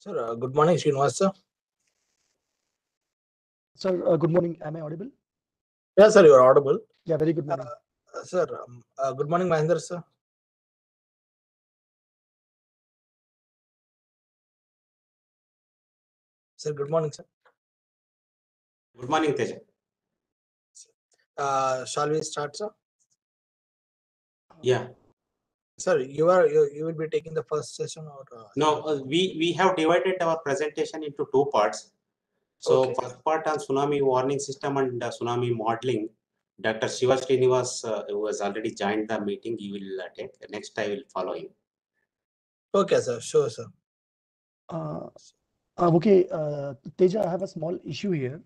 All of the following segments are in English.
Sir, uh, good morning, Srinivas sir. Sir, uh, good morning. Am I audible? Yes, sir, you are audible. Yeah, very good morning. Uh, sir, um, uh, good morning, Mahendra sir. Sir, good morning, sir. Good morning, Teja. Uh, shall we start, sir? Yeah, Sir, you are you, you will be taking the first session or uh, no, uh, we, we have divided our presentation into two parts. So Okay. first part on tsunami warning system and uh, tsunami modeling. Dr. Shiva Srinivas, uh, who has already joined the meeting, he will uh, take, next I will follow him. Okay, sir. Sure, sir. Uh, uh, okay, uh, Teja, I have a small issue here.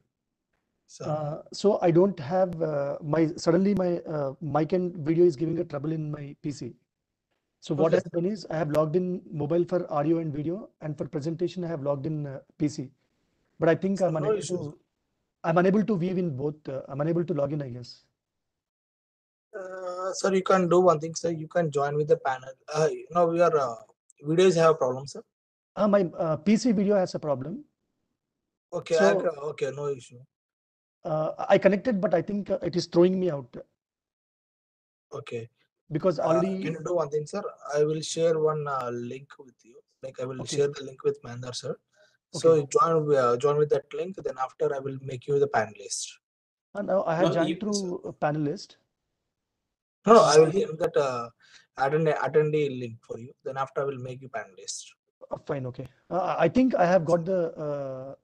Uh, so I don't have uh, my suddenly my uh, mic and video is giving a trouble in my PC. So what Okay, I've done is I have logged in mobile for audio and video, and for presentation I have logged in uh, PC. But I think Sir, I'm no unable issues. to. I'm unable to view in both. Uh, I'm unable to log in, I guess. uh, sir, you can do one thing, sir. You can join with the panel. Uh, now we are uh, videos have a problem, sir. Uh, my uh, PC video has a problem. Okay, So- ca- okay, no issue. Uh, I connected, but I think uh, it is throwing me out Okay. Because Uh, already. can you do one thing, sir? I will share one uh, link with you. Like I will Okay. share the link with Mahendra, sir. So Okay. you join wi- uh, join with that link. Then after I will make you the panelist. Uh, I have No, joined you- through a panelist. No, no, I will give that uh, attend attendee link for you. Then after I will make you panelist. Uh, Fine, okay. Uh, I think I have got the uh,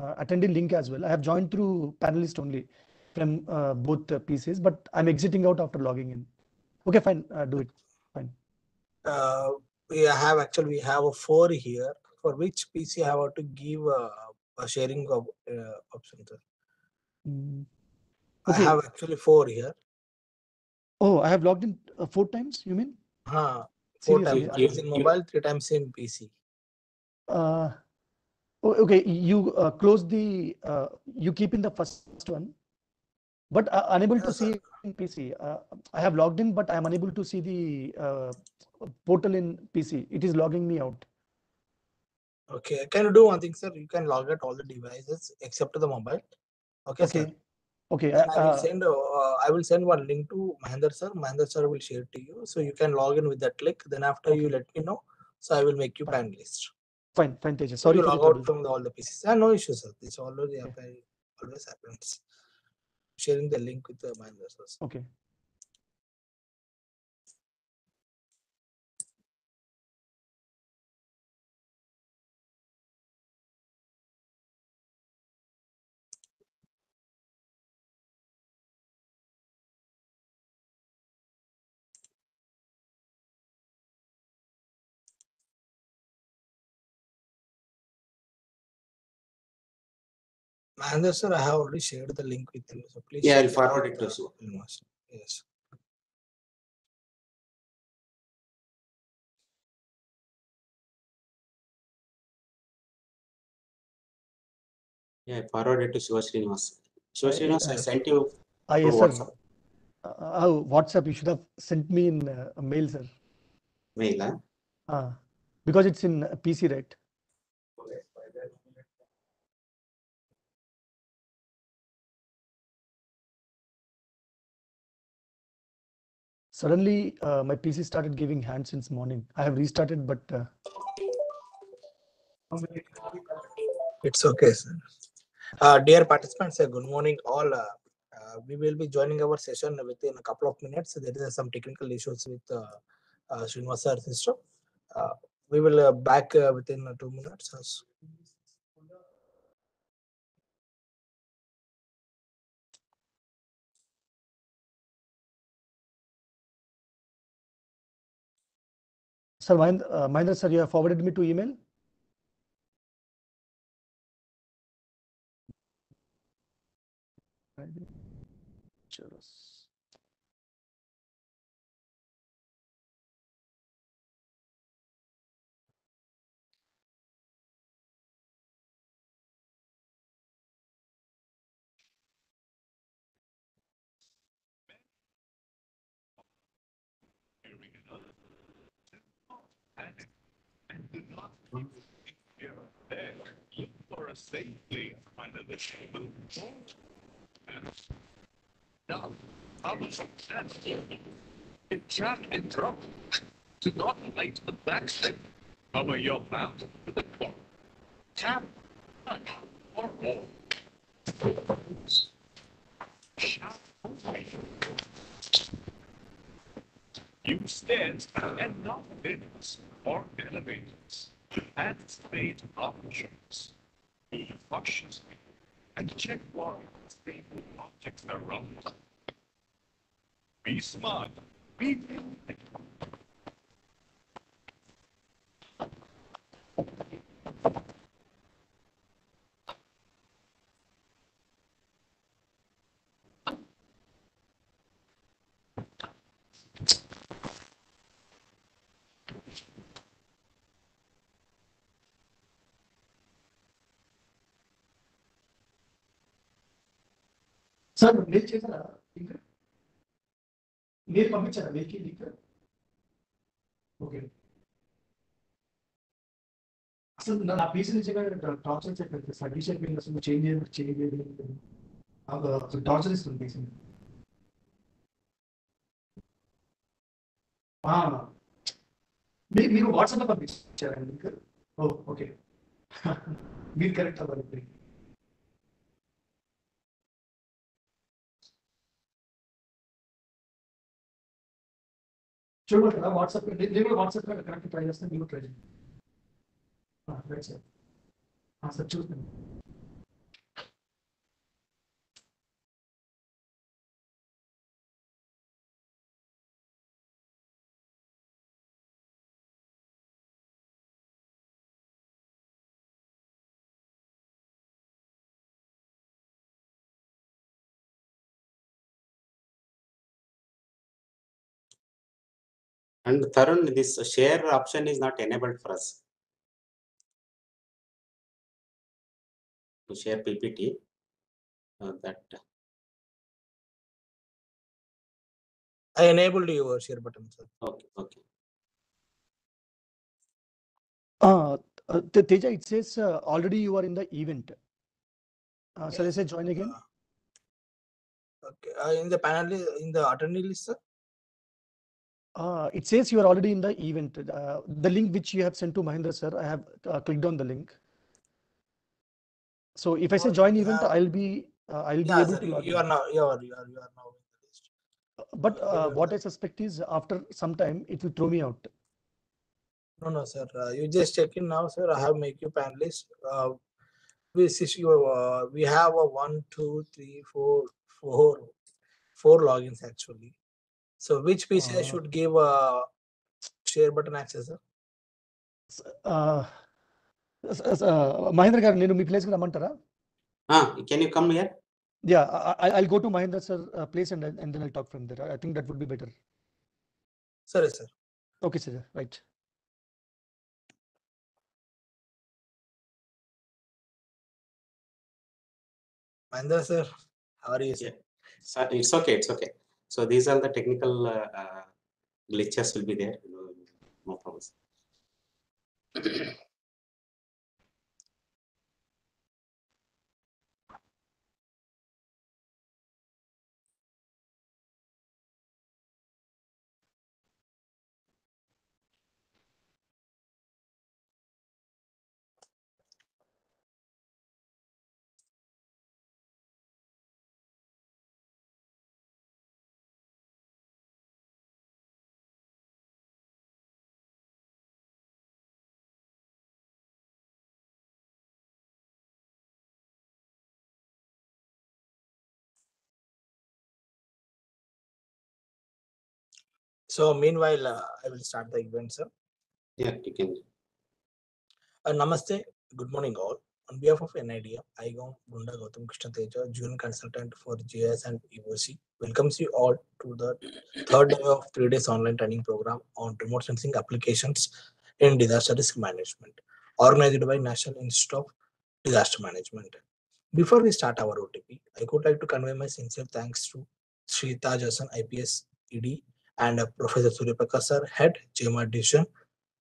uh, attendee link as well. I have joined through panelist only from uh, both uh, PCs, but I'm exiting out after logging in. Okay, fine. Uh, do it. Uh, we have actually we have a four here for which PC I have to give uh, a sharing of uh, option. Mm, I have actually four here. Oh, I have logged in uh, four times, you mean? Huh, four Seriously? times. Once in mobile, three times in PC. Uh, okay, you uh, close the, uh, you keep in the first one, but uh, unable to Yes, sir. see in PC. Uh, I have logged in, but I am unable to see the uh, portal in PC. It is logging me out. Okay, I can you do one thing, sir? You can log out all the devices except the mobile. Okay, sir. Okay. Okay. Then I will uh, send uh, I will send one link to Mahendra sir. Mahendra sir will share it to you, so you can log in with that link. Then after you let me know, so I will make you panelist. Fine, fine, Tejas. Sorry you log out from the, all the PCs. Ah, no issues, sir. This already Okay. always happens. Sharing the link with the managers. Okay. Mahendra sir, I have already shared the link with you. So please. Yeah, I'll forward it to with, Shiva. uh, Srinivas. Yes. Yeah, I forwarded to Shiva Srinivas. Shiva I- Srinivas, I I- sent you Ah, yes, sir. WhatsApp Uh, uh, WhatsApp, you should have sent me in uh, a mail, sir. mail. Huh? Uh, because it's in uh, PC, right? Suddenly, uh, my PC started giving hand since morning. I have restarted, but uh, It's okay, sir. Uh, dear participants, uh, good morning all. Uh, uh, we will be joining our session within a couple of minutes. There is some technical issues with uh, uh, Srinivas system. We will back within two minutes. Sir, Mahendra, uh, Mahendra, sir, you have forwarded me to email. Churros. For us safely under the table. Now, how was that? It in trouble. Do not light the backstep. Cover your mouth with a cloth. Tap, or away. Use stairs and not bins or elevators. And spade options. Be cautious and check for stable objects are around. Be smart. Be sir mail చేశారా? Link? మీరు పంపించారా? మెయిల్కి link? Okay. అసలు నా- PC నుంచి torture చెప్పారు service అయిపోయింది అసలు చేంజ్ చేయలేదు చేంజ్ అసలు టార్చర్ ఇస్తుంది పీసీ మీరు వాట్సాప్లో పంపించారండి ఓ ఓకే. మీరు కరెక్ట్ అవ్వాలి. చూడండి కదా వాట్సాప్ నేను కూడా వాట్సాప్ కరెక్ట్ ట్రై చేస్తాను మీరు ట్రై చేయండి. సార్ సార్ చూస్తాను And Tarun, this share option is not enabled for us. To share PPT. uh, that, I enabled your share button, sir. okay, okay. Uh, uh, Te- Teja, it says uh, already you are in the event. Uh, so they say join again. Okay, uh, in the panel, in the attendee list, sir? Uh, it says you are already in the event. Uh, the link which you have sent to Mahendra sir, I have uh, clicked on the link. So if I say join event, yeah. I'll be uh, I'll be able sir, to log you are now, you are, you are, you are now in the list. But uh, uh, what I suspect is after some time it will throw me out. No, no, sir, uh, you just check in now, sir, I have make you panelist. Uh, your, uh, we have a one, two, three, four, four, four logins actually. So which PC I uh. should give a share button access? Sir? Uh, uh, uh, uh, Mahendra, can you come here? Yeah, I, I'll go to Mahendra sir uh, place and, and then I'll talk from there. I think that would be better. Sorry, sir. Okay, sir. Right. Mahendra sir, how are you? Yeah. It's okay. It's okay. So these are the technical uh, uh, glitches will be there, know, no problems. So meanwhile, uh, I will start the event, sir. Yeah, you can. Uh, namaste, good morning all. On behalf of NIDA, I go Gunda Gautam Krishna Teja, junior consultant for GIS and EOC, welcomes you all to the third day of three days online training program on remote sensing applications in disaster risk management, organized by National Institute of Disaster Management. Before we start our OTP, I would like to convey my sincere thanks to Sri Taj Hasan IPS ED and Professor Surya Prakash Head, GMR Division,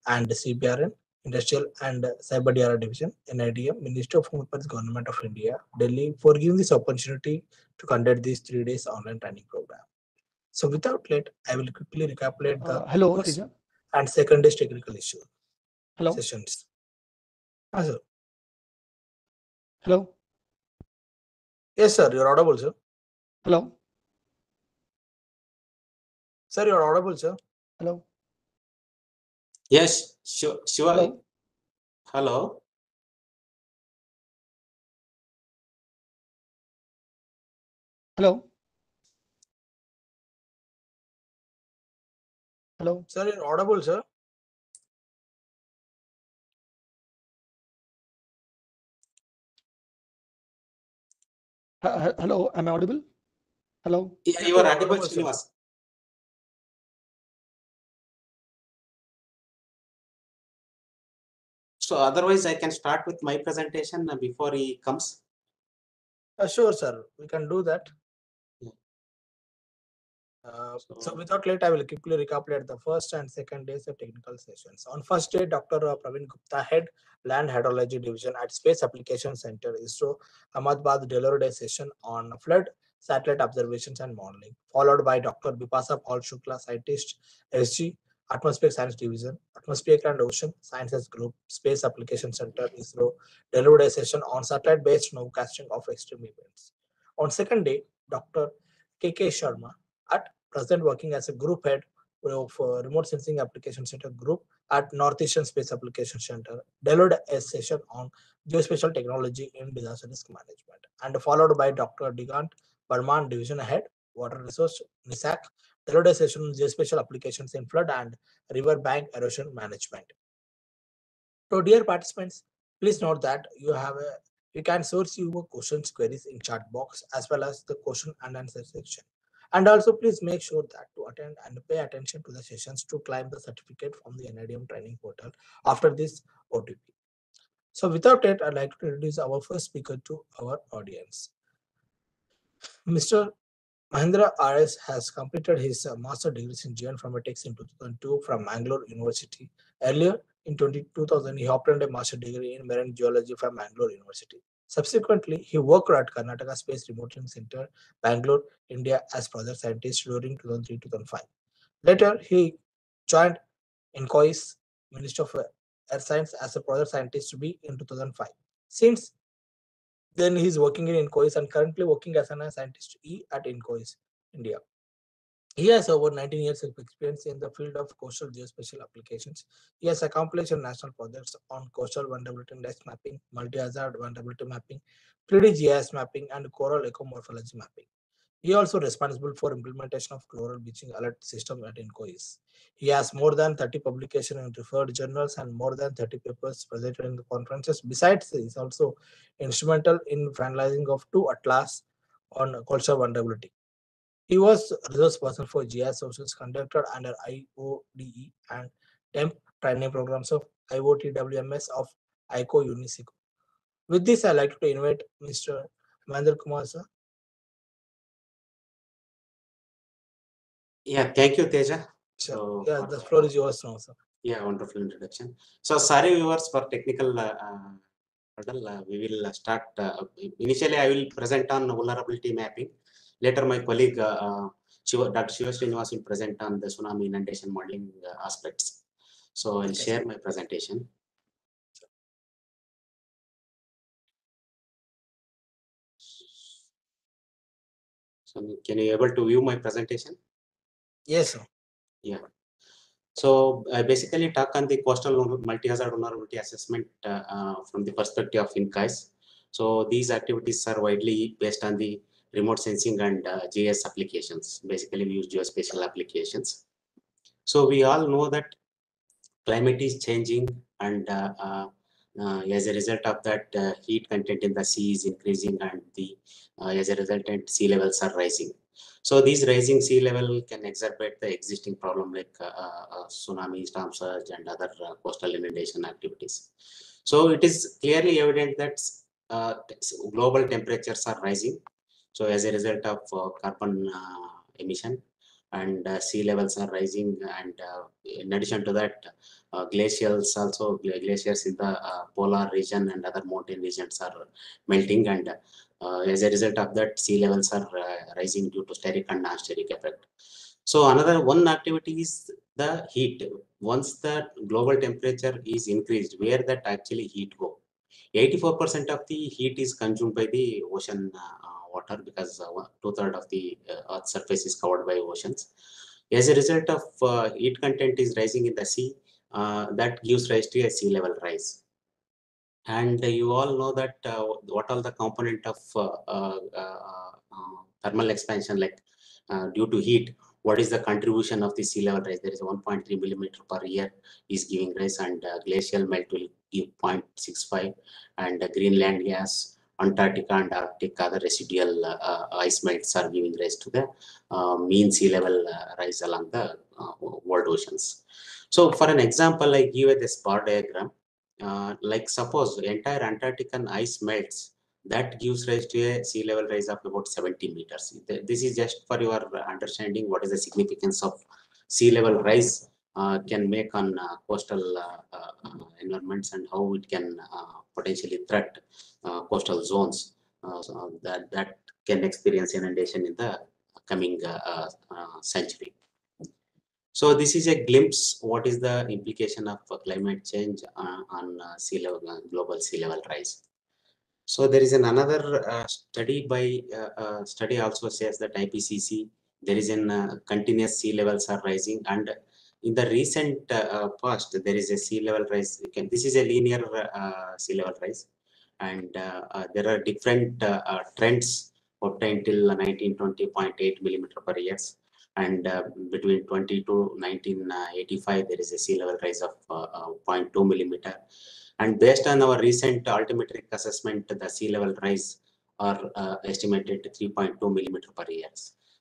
and CBRN Industrial and Cyber DRR Division, NIDM, Ministry of Home Affairs, Government of India, Delhi, for giving this opportunity to conduct this three days online training program. So without let, I will quickly recapitulate the Uh, hello, first and second day's technical issue Hello, sessions. Ah, sir. hello, Yes, sir, you're audible, sir. hello, Sir, you're audible, sir. hello, Yes, Shiva, Shiva, hello. hello. Hello. Hello. Sir, you're audible, sir. H- h- Hello. Am I audible? Hello. Yeah, you are audible, audible, sir. Srinivas. So otherwise, I can start with my presentation uh, before he comes. Uh, sure, sir. We can do that. Yeah. Uh, so So- without late, I will quickly recapitulate the first and second days of technical sessions. On first day, Dr. Praveen Gupta, head Land Hydrology Division at Space Application Center, ISRO, Ahmedabad delivered a session on flood satellite observations and modeling, followed by Dr. Bipasha Paul Shukla, scientist, SG, Atmospheric Science Division, Atmospheric and Ocean Sciences Group, Space Application Center, ISRO, delivered a session on satellite-based nowcasting of extreme events. On second day, Dr. KK Sharma, at present working as a group head of uh, Remote Sensing Application Center Group at Northeastern Space Application Center, delivered a session on geospatial technology in disaster risk management, and followed by Dr. Digant Barman, Division Head, Water Resource, NESAC, a session on geospatial applications in flood and river bank erosion management. So, dear participants, please note that you have a you can source your questions queries in chat box as well as the question and answer section. And also please make sure that to attend and pay attention to the sessions to claim the certificate from the NIDM training portal after this OTP. So without it, I'd like to introduce our first speaker to our audience. Mr. Mahendra RS has completed his uh, master degrees in geoinformatics in 2002 from Mangalore University. Earlier in 20, 2000, he obtained a master degree in marine geology from Mangalore University. Subsequently, he worked at Karnataka Space Remote Sensing Center, Bangalore, India as project scientist during 2003-2005. Later, he joined INCOIS, Ministry of Earth Science as a project scientist to be in 2005. Since then, he is working in INCOIS and currently working as a scientist E at INCOIS, India. He has over 19 years of experience in the field of coastal geospatial applications. He has accomplished national projects on coastal vulnerability index mapping, multi-hazard vulnerability mapping, 3D GIS mapping, and coral geomorphology mapping. He also responsible for implementation of coral bleaching alert system at INCOIS. He has more than 30 publications in referred journals and more than 30 papers presented in the conferences. Besides, he is also instrumental in finalizing of two atlas on coastal vulnerability. He was resource person for GIS sources conducted under IODE and TEMP training programs of IOTWMS of ICO UNESCO. With this, I'd like to invite Mr. Mahendra Kumar sir. Yeah, thank you, Teja. So, Yeah, the floor is yours now, sir. Yeah, wonderful introduction. So sorry viewers for technical uh, uh. Uh, we will start. Uh, initially, I will present on vulnerability mapping. Later, my colleague uh, Shiva, Dr. Shiva Srinivas will present on the tsunami inundation modeling uh, aspects. So I'll Okay, share my presentation. So can you able to view my presentation? Yes. Yeah. So I basically talk on the coastal multi-hazard vulnerability assessment uh, uh, from the perspective of INCOIS. So these activities are widely based on the remote sensing and uh, GIS applications. Basically, we use geospatial applications. So we all know that climate is changing and uh, uh, uh, as a result of that, uh, heat content in the sea is increasing and the uh, as a resultant sea levels are rising. So these rising sea level can exacerbate the existing problem like uh, uh, tsunami, storm surge, and other uh, coastal inundation activities. So it is clearly evident that uh, global temperatures are rising. So as a result of uh, carbon uh, emission and sea levels are rising. And in addition to that, glaciers also gla- glaciers in the polar region and other mountain regions are melting, and as a result of that, sea levels are uh, rising due to steric and non-steric effect. So another one activity is the heat. Once the global temperature is increased, where that actually heat go? 84% of the heat is consumed by the ocean uh, uh, water because uh, two-thirds of the uh, earth's surface is covered by oceans. As a result of uh, heat content is rising in the sea, uh, that gives rise to a sea level rise. And you all know that uh, what all the component of uh, uh, uh, uh, thermal expansion like uh, due to heat, what is the contribution of the sea level rise? There is 1.3 millimeter per year is giving rise and uh, glacial melt will give 0.65 and uh, Greenland gas, Antarctica and Arctic other residual uh, uh, ice melts are giving rise to the uh, mean sea level uh, rise along the uh, world oceans. So for an example, I give this bar diagram. Uh, like suppose entire Antarctican ice melts, that gives rise to a sea level rise of about 70 meters. This is just for your understanding what is the significance of sea level rise uh, can make on uh, coastal uh, uh, environments and how it can potentially threat coastal zones so that that can experience inundation in the coming century. So this is a glimpse what is the implication of climate change uh, on uh, sea level uh, global sea level rise. So there is an another uh, study by uh, uh, study also says that IPCC there is uh, continuous sea levels are rising and in the recent past there is a sea level rise. Can, this is a linear sea level rise and there are different trends obtained till 1920.8 millimeter per year and uh, between 20 to 1985 there is a sea level rise of uh, uh, 0.2 millimeter. And based on our recent altimetric assessment the sea level rise are uh, estimated to 3.2 millimeter per year.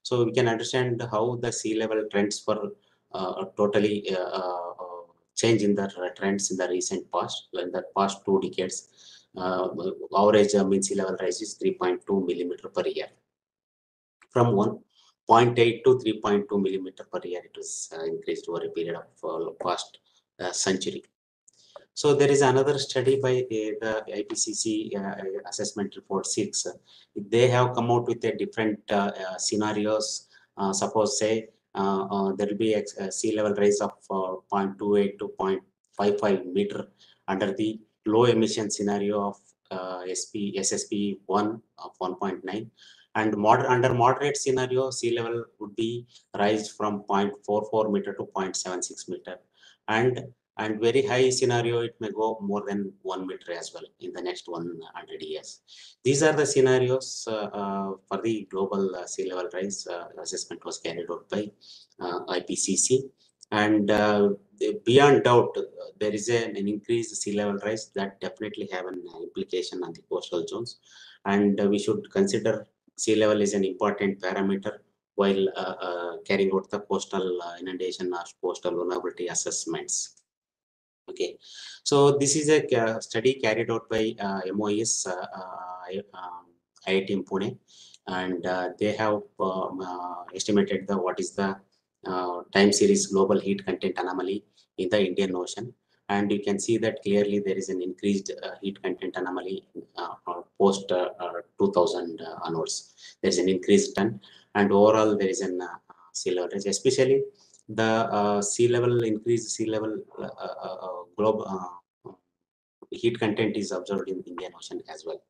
So we can understand how the sea level trends for uh, totally uh, uh, uh, change in the trends in the recent past. In the past two decades uh, average uh, mean sea level rise is 3.2 millimeter per year. From one 0.8 to 3.2 millimeter per year. It was uh, increased over a period of uh, past uh, century. So there is another study by uh, the IPCC assessment report six. They have come out with a different scenarios. Suppose say there will be a, sea level rise of uh, 0.28 to 0.55 meter under the low emission scenario of uh, SP SSP 1 of 1.9 and moder- under moderate scenario sea level would be rise from 0.44 meter to 0.76 meter. And and very high scenario it may go more than one meter as well in the next 100 years. These are the scenarios uh, uh, for the global uh, sea level rise uh, assessment was carried out by uh, ipcc and uh, beyond doubt there is an, an increased sea level rise that definitely have an implication on the coastal zones. And we should consider sea level is an important parameter while uh, uh, carrying out the coastal uh, inundation or coastal vulnerability assessments. Okay, so this is a study carried out by uh, um, IITM Pune, and uh, they have um, uh, estimated the what is the uh, time series global heat content anomaly in the Indian Ocean. And you can see that clearly there is an increased uh, heat content anomaly uh, post uh, uh, 2000 uh, onwards. There is an increased ton, and overall there is an uh, sea level rise, especially the sea level increase, sea level uh, heat content is observed in Indian Ocean as well.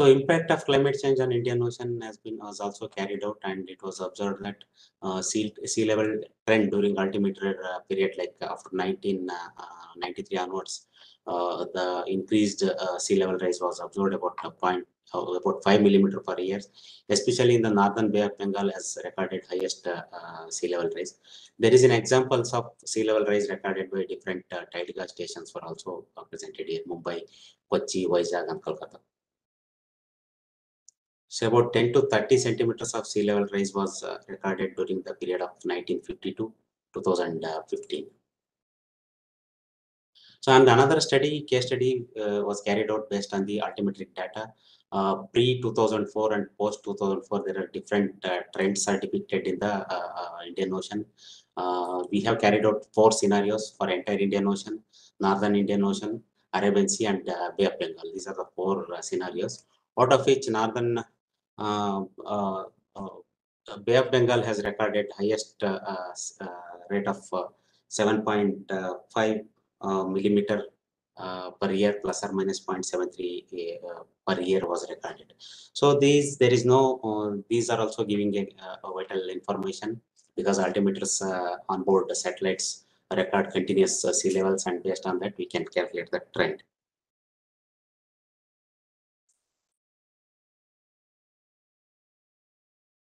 So impact of climate change on Indian Ocean has been also carried out, and it was observed that uh, sea sea level trend during altimeter uh, period, like after 1993 onwards, uh, the increased uh, sea level rise was observed about a point uh, about five millimeter per year, especially in the northern Bay of Bengal has recorded highest uh, uh, sea level rise. There is an examples of sea level rise recorded by different uh, tidal gauge stations were also uh, presented here, Mumbai, Kochi, Vizag, and Kolkata. So about 10 to 30 centimeters of sea level rise was uh, recorded during the period of 1950 to 2015. So, and another study, case study uh, was carried out based on the altimetric data. Uh, pre 2004 and post 2004, there are different uh, trends are depicted in the uh, uh, Indian Ocean. Uh, we have carried out four scenarios for entire Indian Ocean, Northern Indian Ocean, Arabian Sea, and uh, Bay of Bengal. These are the four uh, scenarios. Out of which, Northern uh, uh, uh, Bay of Bengal has recorded highest uh, uh, uh, rate of uh, 7.5 uh, millimeter uh, per year plus or minus 0.73 uh, per year was recorded. So these there is no uh, these are also giving a, a vital information because altimeters uh, on board the satellites record continuous uh, sea levels and based on that we can calculate the trend.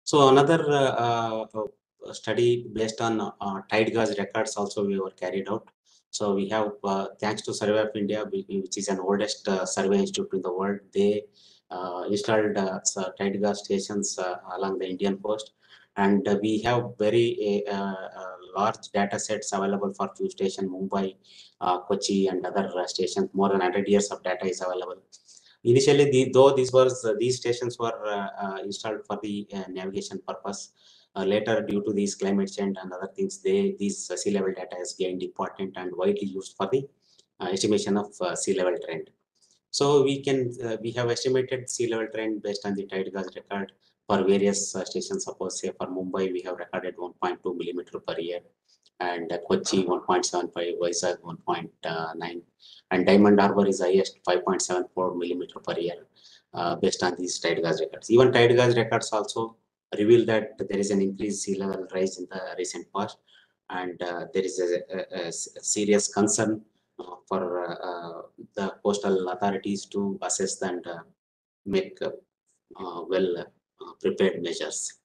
So another uh, uh, study based on uh, tide gauge records also we were carried out. So we have, thanks to Survey of India, which is an oldest survey institute in the world, they installed tide gauge stations along the Indian coast. And uh, we have very uh, uh, large data sets available for few station, Mumbai, Kochi and other stations. More than 100 years of data is available. Initially, the, though these was uh, these stations were uh, uh, installed for the navigation purpose, later due to these climate change and other things, they these sea level data has gained important and widely used for the estimation of sea level trend. So we can uh, we have estimated sea level trend based on the tide gauge record for various uh, stations. Suppose say for Mumbai we have recorded 1.2 millimeter per year, and Kochi 1.75, Vizag 1.9, and Diamond Harbor is highest 5.74 millimeter per year uh, based on these tide gauge records. Even tide gauge records also reveal that there is an increased sea level rise in the recent past, and uh, there is a serious concern uh, for uh, uh, the coastal authorities to assess and make well prepared measures.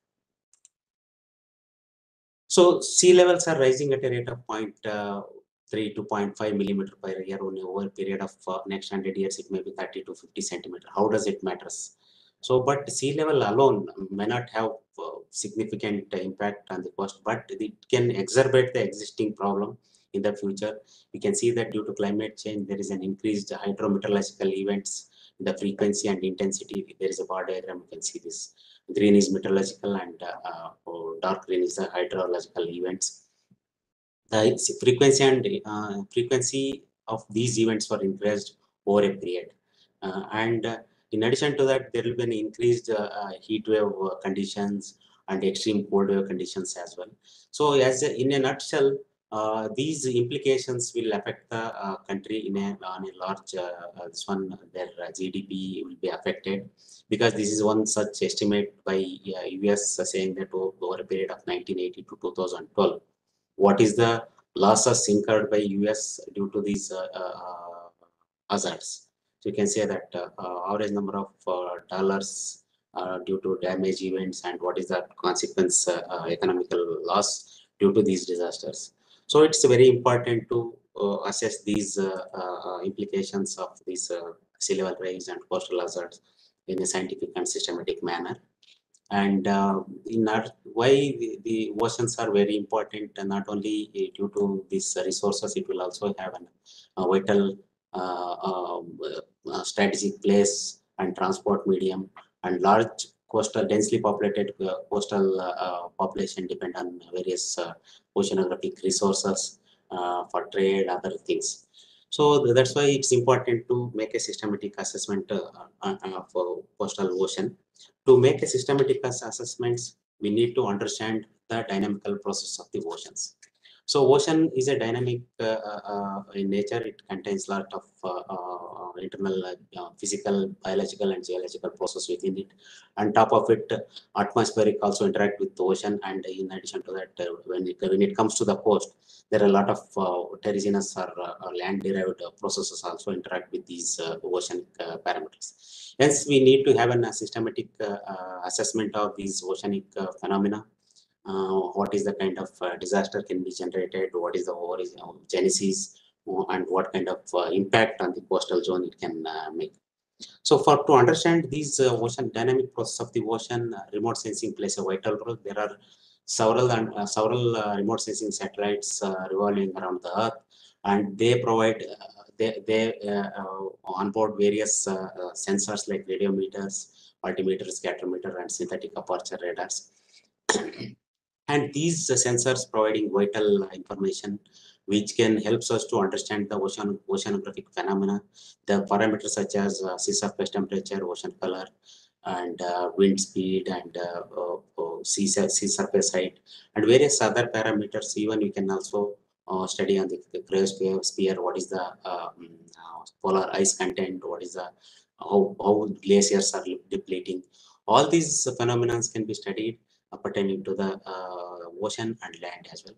So sea levels are rising at a rate of uh, to 0.5 millimeter per year on over a period of uh, next 100 years. It may be 30 to 50 centimeter. How does it matters? So but sea level alone may not have uh, significant impact on the coast but it can exacerbate the existing problem in the future. We can see that due to climate change there is an increased hydrometeorological events the frequency and intensity. There is a bar diagram. You can see this green is meteorological and uh, oh, dark green is the hydrological events the frequency and uh, frequency of these events were increased over a period. Uh, and in addition to that, there will be an increased heat wave conditions and extreme cold wave conditions as well. So, as a, in a nutshell, uh, these implications will affect the uh, country in a on a large. Uh, uh, this one, their uh, GDP will be affected because this is one such estimate by US saying that over a period of 1980 to 2012 what is the losses incurred by US due to these hazards. So you can say that average number of dollars due to damage events and what is the consequence economical loss due to these disasters. So it's very important to uh, assess these uh, uh, implications of these uh, sea level rise and coastal hazards in a scientific and systematic manner. And uh, in our why the, the oceans are very important not only uh, due to these resources it will also have an, a vital uh, um, uh, strategic place and transport medium and large coastal densely populated uh, coastal uh, population depend on various uh, oceanographic resources for trade other things so that's why it's important to make a systematic assessment of coastal ocean to make a systematic assessments, we need to understand the dynamical process of the oceans. So ocean is a dynamic uh, uh, uh, in nature. It contains a lot of uh, uh, internal uh, physical, biological, and geological process within it. On top of it, atmospheric also interact with the ocean. And in addition to that, when it when it comes to the coast, there are a lot of uh, terraceous or land-derived processes also interact with these oceanic parameters. Hence, we need to have a systematic assessment of these oceanic phenomena. Uh, what is the kind of uh, disaster can be generated? What is the origin, uh, genesis, and what kind of impact on the coastal zone it can make? So, for to understand these uh, ocean dynamic process of the ocean, uh, remote sensing plays a vital role. There are several and uh, several remote sensing satellites revolving around the Earth, and they provide they, they onboard various sensors like radiometers, altimeter, scatterometer, and synthetic aperture radars. And these sensors providing vital information which can helps us to understand the ocean oceanographic phenomena, the parameters such as uh, sea surface temperature, ocean color, and uh, wind speed and uh, uh, uh, sea, sea surface height, and various other parameters. Even we can also uh, study on the, the cryosphere, sphere, what is the uh, mm, uh, polar ice content, what is the how, how glaciers are depleting. All these phenomena can be studied pertaining to the uh, ocean and land as well.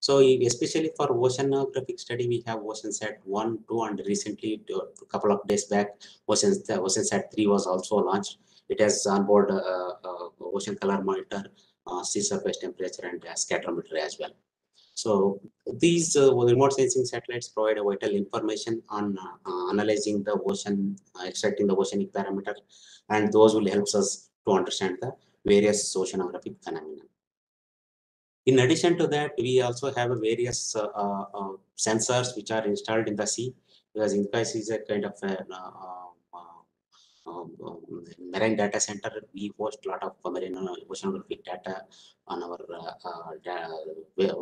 So especially for oceanographic study, we have OceanSat 1, 2, and recently, uh, a couple of days back, Ocean, OceanSat 3 was also launched. It has on board uh, uh, ocean color monitor, uh, sea surface temperature, and uh, scatterometer as well. So these uh, remote sensing satellites provide vital information on analyzing the ocean, extracting the oceanic parameter, and those will help us to understand the various oceanographic phenomena. In addition to that, we also have various uh, uh, uh, sensors which are installed in the sea because INCOIS is a kind of a, um, um, marine data center. We host a lot of marine oceanographic data on our uh, uh,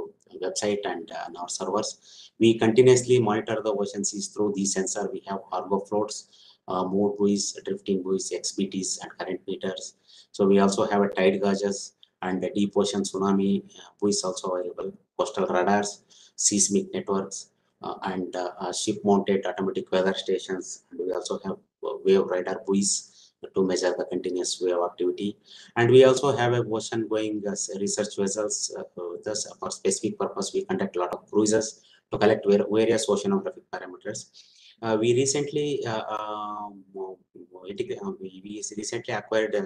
website and uh, on our servers. We continuously monitor the ocean seas through these sensor. We have Argo floats, uh, buoys, drifting buoys, XBTs, and current meters. So we also have a tide gauges and the deep ocean tsunami uh, buoys also available, coastal radars, seismic networks, uh, and uh, uh, ship-mounted automatic weather stations. And we also have uh, wave radar buoys to measure the continuous wave activity. And we also have a ocean-going research vessels. Uh, with us for specific purpose, we conduct a lot of cruises to collect various oceanographic parameters. Uh, we recently uh, um, uh, we, recently acquired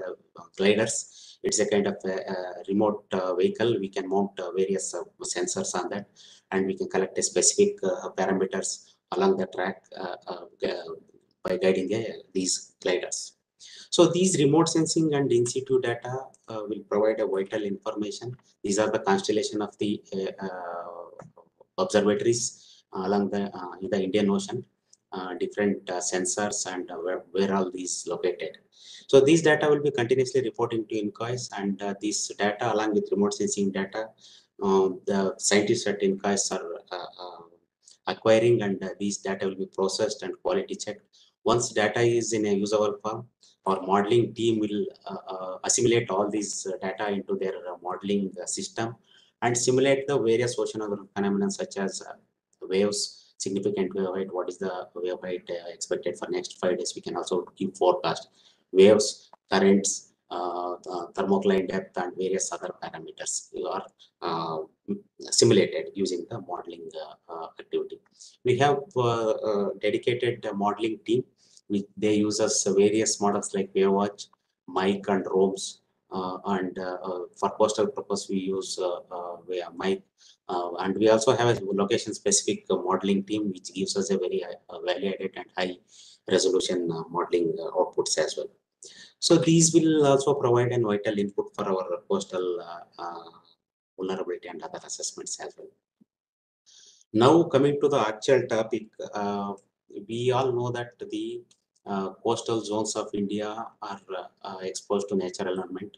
gliders. It's a kind of a, a remote vehicle. We can mount various sensors on that, and we can collect a specific parameters along the track by guiding these gliders. So these remote sensing and in situ data uh, will provide a vital information. These are the constellation of the uh, uh, observatories along the in the Indian Ocean, different uh, sensors and uh, where, where all these located. So these data will be continuously reporting to INCOIS and uh, this data along with remote sensing data, um, the scientists at INCOIS are uh, uh, acquiring and uh, these data will be processed and quality checked. Once data is in a usable form, our modeling team will uh, uh, assimilate all these uh, data into their uh, modeling uh, system and simulate the various oceanographic phenomena such as uh, waves, significant wave height, what is the wave height uh, expected for next five days. We can also give forecast waves, currents, uh, uh, thermocline depth and various other parameters are uh, simulated using the modeling uh, uh, activity. We have uh, dedicated modeling team. We, they use us various models like WaveWatch, Mike and ROMS. Uh, and uh, uh, for coastal purpose, we use via. Uh, and we also have a location specific modeling team, which gives us a very value and high resolution modeling outputs as well. So these will also provide an vital input for our coastal uh, vulnerability and other assessments as well. Now coming to the actual topic, uh, we all know that the uh, coastal zones of India are uh, exposed to natural environment.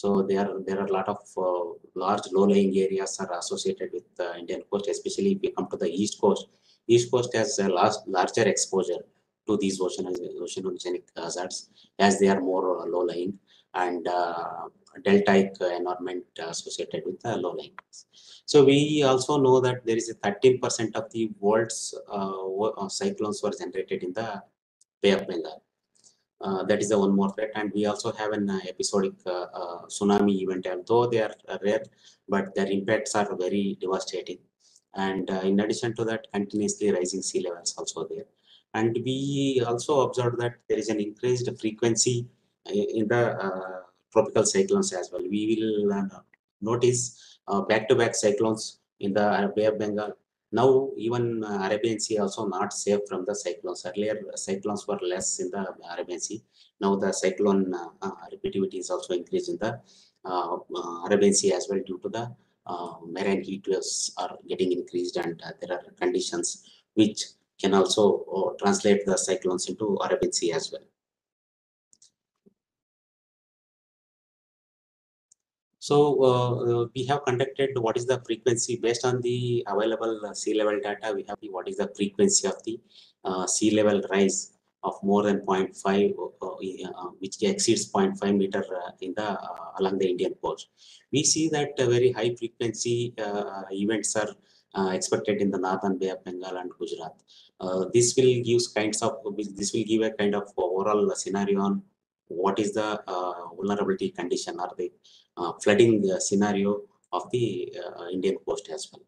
So there, there are a lot of uh, large low-lying areas are associated with the Indian coast, especially if we come to the east coast. East coast has a large, larger exposure to these ocean, oceanogenic hazards as they are more uh, low-lying and uh, deltaic environment associated with the low-lying. So we also know that there is a 13% of the world's uh, uh, cyclones were generated in the Bay of Bengal. Uh, that is the one more threat. And we also have an uh, episodic uh, uh, tsunami event, although they are uh, rare, but their impacts are very devastating. And in addition to that, continuously rising sea levels also there. And we also observed that there is an increased frequency in the tropical cyclones as well. We will notice back-to-back cyclones in the Bay of Bengal. Now even uh, Arabian Sea also not safe from the cyclones. Earlier cyclones were less in the Arabian Sea. Now the cyclone uh, uh, is also increased in the uh, uh, Arabian Sea as well due to the uh, marine heat waves are getting increased and uh, there are conditions which can also translate the cyclones into Arabian Sea as well. So uh, uh, we have conducted what is the frequency based on the available uh, sea level data. We have the, what is the frequency of the sea level rise of more than 0.5, uh, which exceeds 0.5 meter uh, in the uh, along the Indian coast. We see that very high frequency events are expected in the northern Bay of Bengal and Gujarat. This will give kinds of this will give a kind of overall scenario on what is the vulnerability condition or the flooding uh, scenario of the uh, Indian coast as well.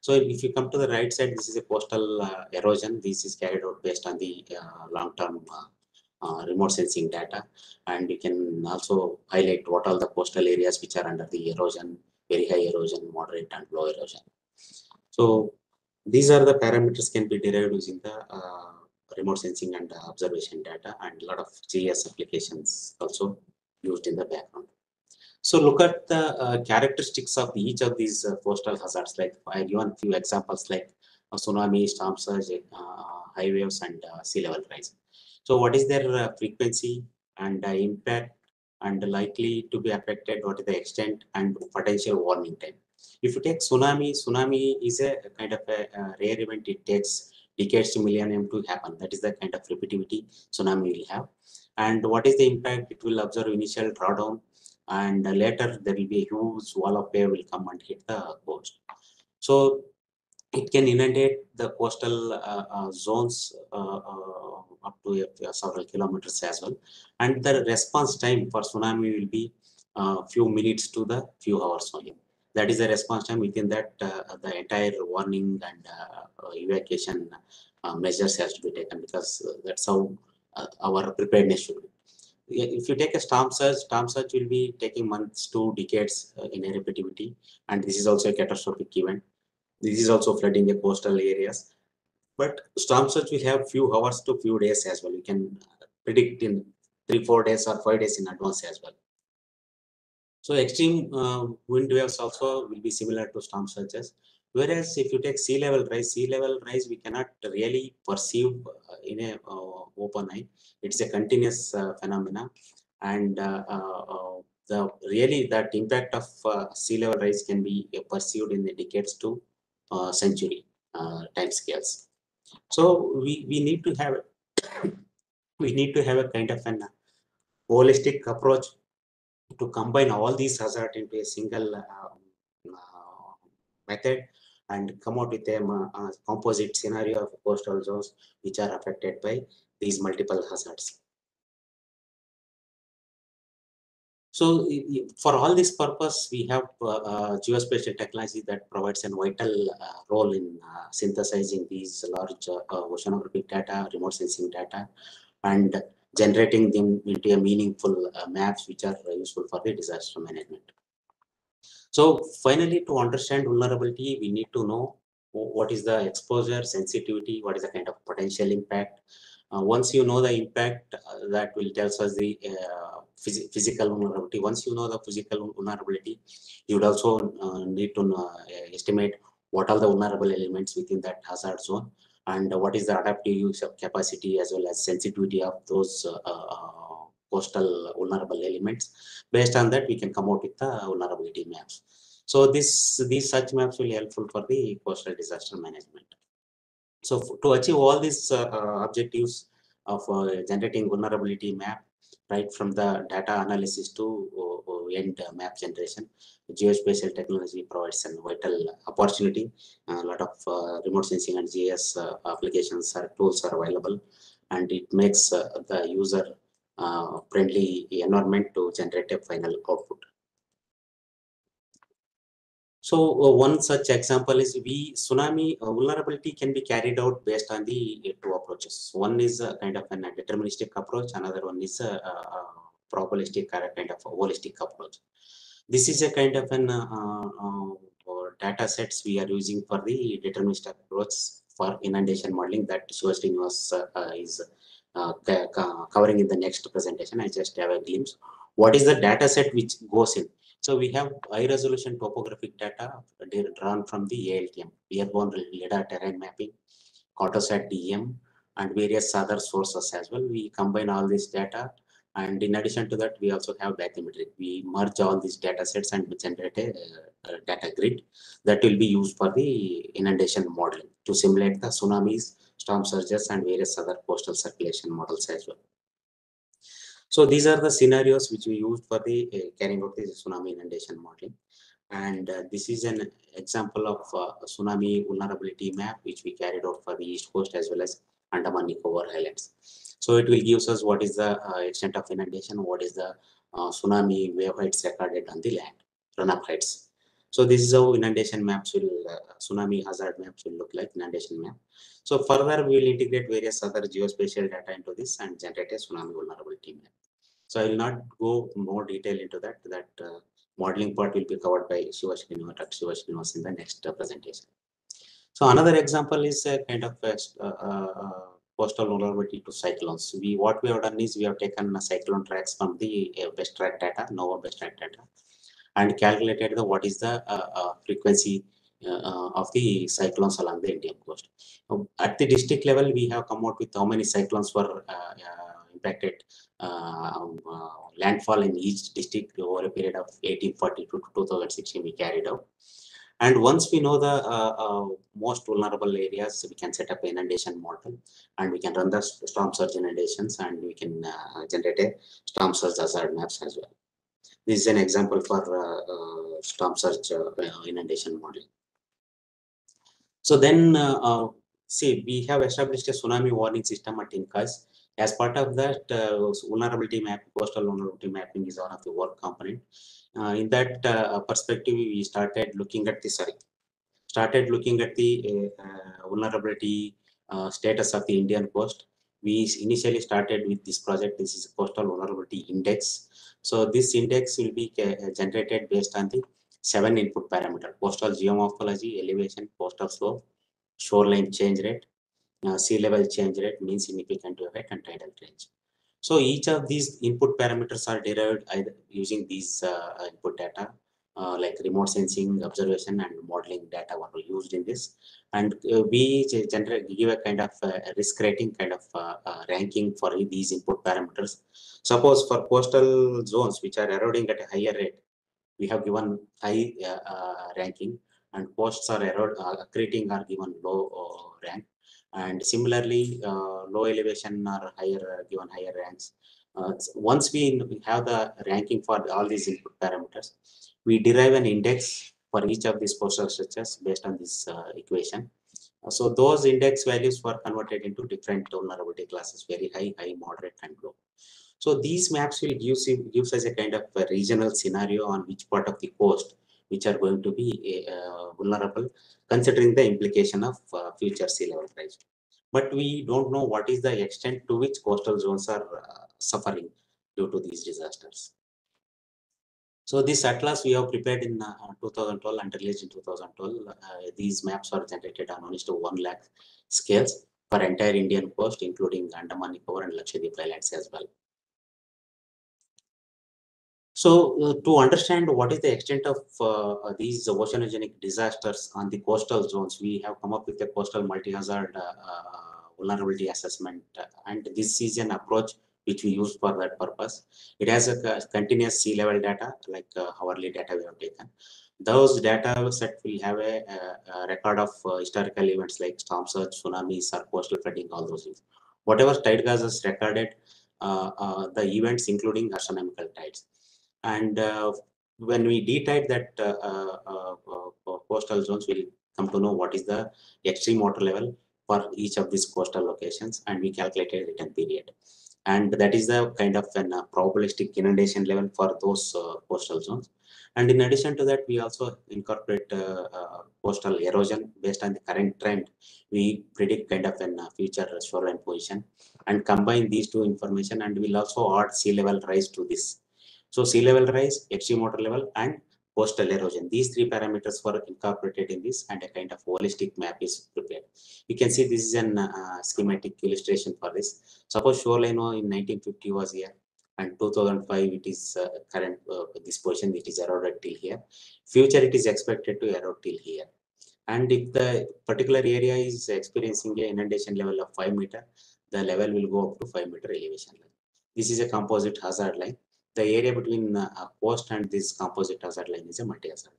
So if you come to the right side, this is a coastal uh, erosion. This is carried out based on the uh, long-term uh, uh, remote sensing data. And you can also highlight what are the coastal areas which are under the erosion, very high erosion, moderate and low erosion. So these are the parameters can be derived using the remote sensing and observation data and a lot of GIS applications also used in the background. So look at the uh, characteristics of each of these uh, coastal hazards. Like I given a few examples like tsunami, storm surge, uh, high waves, and uh, sea level rise. So what is their uh, frequency and impact and likely to be affected? What is the extent and potential warning time? If you take tsunami, tsunami is a kind of a, uh rare event. It takes decades to millennium to happen. That is the kind of repeativity tsunami will have. And what is the impact? It will observe initial drawdown and later there will be a huge wall of wave will come and hit the coast. So it can inundate the coastal uh, uh, zones uh, uh, up to uh, several kilometers as well. And the response time for tsunami will be uh, few minutes to the few hours only. That is the response time within that the entire warning and evacuation measures has to be taken because that's how our preparedness should be if you take a storm surge, storm surge will be taking months to decades uh, in a and this is also a catastrophic event. This is also flooding the coastal areas, but storm surge will have few hours to few days as well. You can predict in three, four days or five days in advance as well. So extreme uh, wind waves also will be similar to storm surges. Whereas if you take sea level rise, sea level rise we cannot really perceive uh, in a uh, open eye. It's a continuous uh, phenomena. And the really that impact of sea level rise can be perceived in the decades to century time scales. So we we need to have we need to have a kind of an holistic approach to combine all these hazards into a single uh, uh, method and come out with a uh, composite scenario of coastal zones which are affected by these multiple hazards. So for all this purpose, we have uh, uh, geospatial technology that provides a vital uh, role in uh, synthesizing these large uh, uh, oceanographic data, remote sensing data, and generating them into a meaningful maps which are useful for the disaster management. So finally, to understand vulnerability, we need to know what is the exposure, sensitivity, what is the kind of potential impact. Uh, once you know the impact, uh, that will tells us the uh, phys- physical vulnerability. Once you know the physical vulnerability, you would also uh, need to uh, estimate what are the vulnerable elements within that hazard zone and what is the adaptive use of capacity as well as sensitivity of those uh, coastal vulnerable elements. Based on that, we can come out with the vulnerability maps. So this these such maps will be helpful for the coastal disaster management. So to achieve all these uh, uh, objectives of uh, generating vulnerability map, right from the data analysis to uh, uh, end map generation, geospatial technology provides a vital opportunity. a lot of uh, remote sensing and GIS applications or tools are available, and it makes the user uh, friendly environment to generate a final output. So uh, one such example is we tsunami uh, vulnerability can be carried out based on the uh, two approaches. One is a kind of a deterministic approach, another one is a, a, a probabilistic or a kind of a holistic approach. This is a kind of an uh, uh, uh, data sets we are using for the deterministic approach for inundation modeling that Srivastava was uh, uh, is uh, Uh, uh, covering in the next presentation. I just have a glimpse. What is the data set which goes in? So we have high resolution topographic data drawn from the ALTM, airborne lidar terrain mapping. Cartosat DEM, and various other sources as well. We combine all this data and in addition to that, we also have bathymetric. We merge all these data sets and generate a, a data grid that will be used for the inundation modeling to simulate the tsunamis, storm surges, and various other coastal circulation models as well. So these are the scenarios which we used for the uh, carrying out the tsunami inundation modeling. And uh, this is an example of uh, tsunami vulnerability map which we carried out for the East Coast as well as Andaman Nicobar Islands. So it will give us what is the uh, extent of inundation, what is the uh, tsunami wave heights recorded on the land, run-up heights. So this is how inundation maps will, uh, tsunami hazard maps will look like, inundation map. So further, we will integrate various other geospatial data into this and generate a tsunami vulnerability map. So I will not go more detail into that. That uh, modeling part will be covered by Shiva Srinivas, in the next uh, presentation. So another example is a kind of a, uh, uh, coastal vulnerability to cyclones. We what we have done is we have taken cyclone tracks from the uh, best track data, NOAA best track data, and calculated the what is the uh, uh, frequency uh, of the cyclones along the Indian coast. At the district level, we have come out with how many cyclones were impacted um, landfall in each district over a period of 1842 to 2016 we carried out. And once we know the uh, uh, most vulnerable areas, we can set up an inundation model and we can run the storm surge inundations and we can uh, generate a storm surge hazard maps as well. This is an example for uh, uh, storm surge uh, inundation model. So then, see, we have established a tsunami warning system at INCOIS. As part of that, vulnerability map, coastal vulnerability mapping is one of the work component uh, in that uh, perspective, we started looking at the sorry, started looking at the uh, vulnerability status of the Indian coast. We initially started with this project. This is a coastal vulnerability index. So this index will be generated based on the seven input parameter: coastal geomorphology, elevation, coastal slope, shoreline change rate, uh, sea level change rate, mean significant height, and tidal range. So each of these input parameters are derived either using these uh, input data uh, like remote sensing, observation, and modeling data were used in this. And uh, we generate give a kind of risk rating kind of ranking for these input parameters. Suppose for coastal zones which are eroding at a higher rate, we have given high ranking, and coasts are erode, accreting are given low rank and similarly uh, low elevation or higher uh, given higher ranks uh, once we have the ranking for all these input parameters we derive an index for each of these coastal structures based on this equation so those index values were converted into different vulnerability classes very high high moderate and low so these maps will give, gives us a kind of a regional scenario on which part of the coast which are going to be uh, vulnerable considering the implication of uh, future sea level rise. But we don't know what is the extent to which coastal zones are uh, suffering due to these disasters. So this atlas we have prepared in uh, 2012 and released in 2012. Uh, these maps are generated on 1 to 1 lakh scales for entire Indian coast, including Andaman, Nicobar and Lakshadweep Islands as well. So uh, to understand what is the extent of uh, these oceanogenic disasters on the coastal zones, we have come up with a coastal multi-hazard uh, uh vulnerability assessment. and this is an approach which we use for that purpose. It has a continuous sea level data, like uh, hourly data we have taken. Those data set will have a, a record of uh, historical events like storm surge, tsunamis, or coastal flooding, all those things. Whatever tide gauges recorded, the events including astronomical tides and uh, when we detide that uh, uh, coastal zones, we'll come to know what is the extreme water level for each of these coastal locations and we calculate a return period. And that is the kind of an probabilistic inundation level for those coastal zones. And in addition to that, we also incorporate uh, uh, coastal erosion based on the current trend. We predict kind of a uh, future shoreline position and combine these two information and we'll also add sea level rise to this. So sea level rise, extreme water level, and coastal erosion. These three parameters were incorporated in this and a kind of holistic map is prepared. You can see this is an uh, schematic illustration for this. Suppose shoreline in 1950 was here and 2005 it is uh, current uh, this position it is eroded till here. Future it is expected to erode till here. And if the particular area is experiencing a inundation level of five meter, the level will go up to five meter elevation. This is a composite hazard line. The area between uh, a coast and this composite hazard line is a multi-hazard.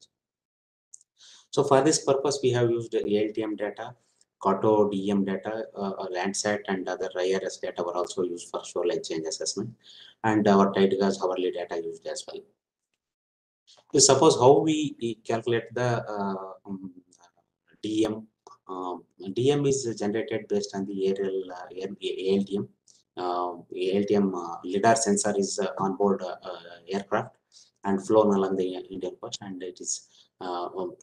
So for this purpose, we have used ALTM data, Carto DEM data, uh, uh, Landsat and other IRS data were also used for shoreline change assessment and our tide gauge hourly data used as well. So suppose how we calculate the uh, um, DEM. Um, DEM is generated based on the aerial uh, ALTM. Uh, ALTM uh, lidar sensor is uh, on board aircraft and flown along the Indian coast, and it is um,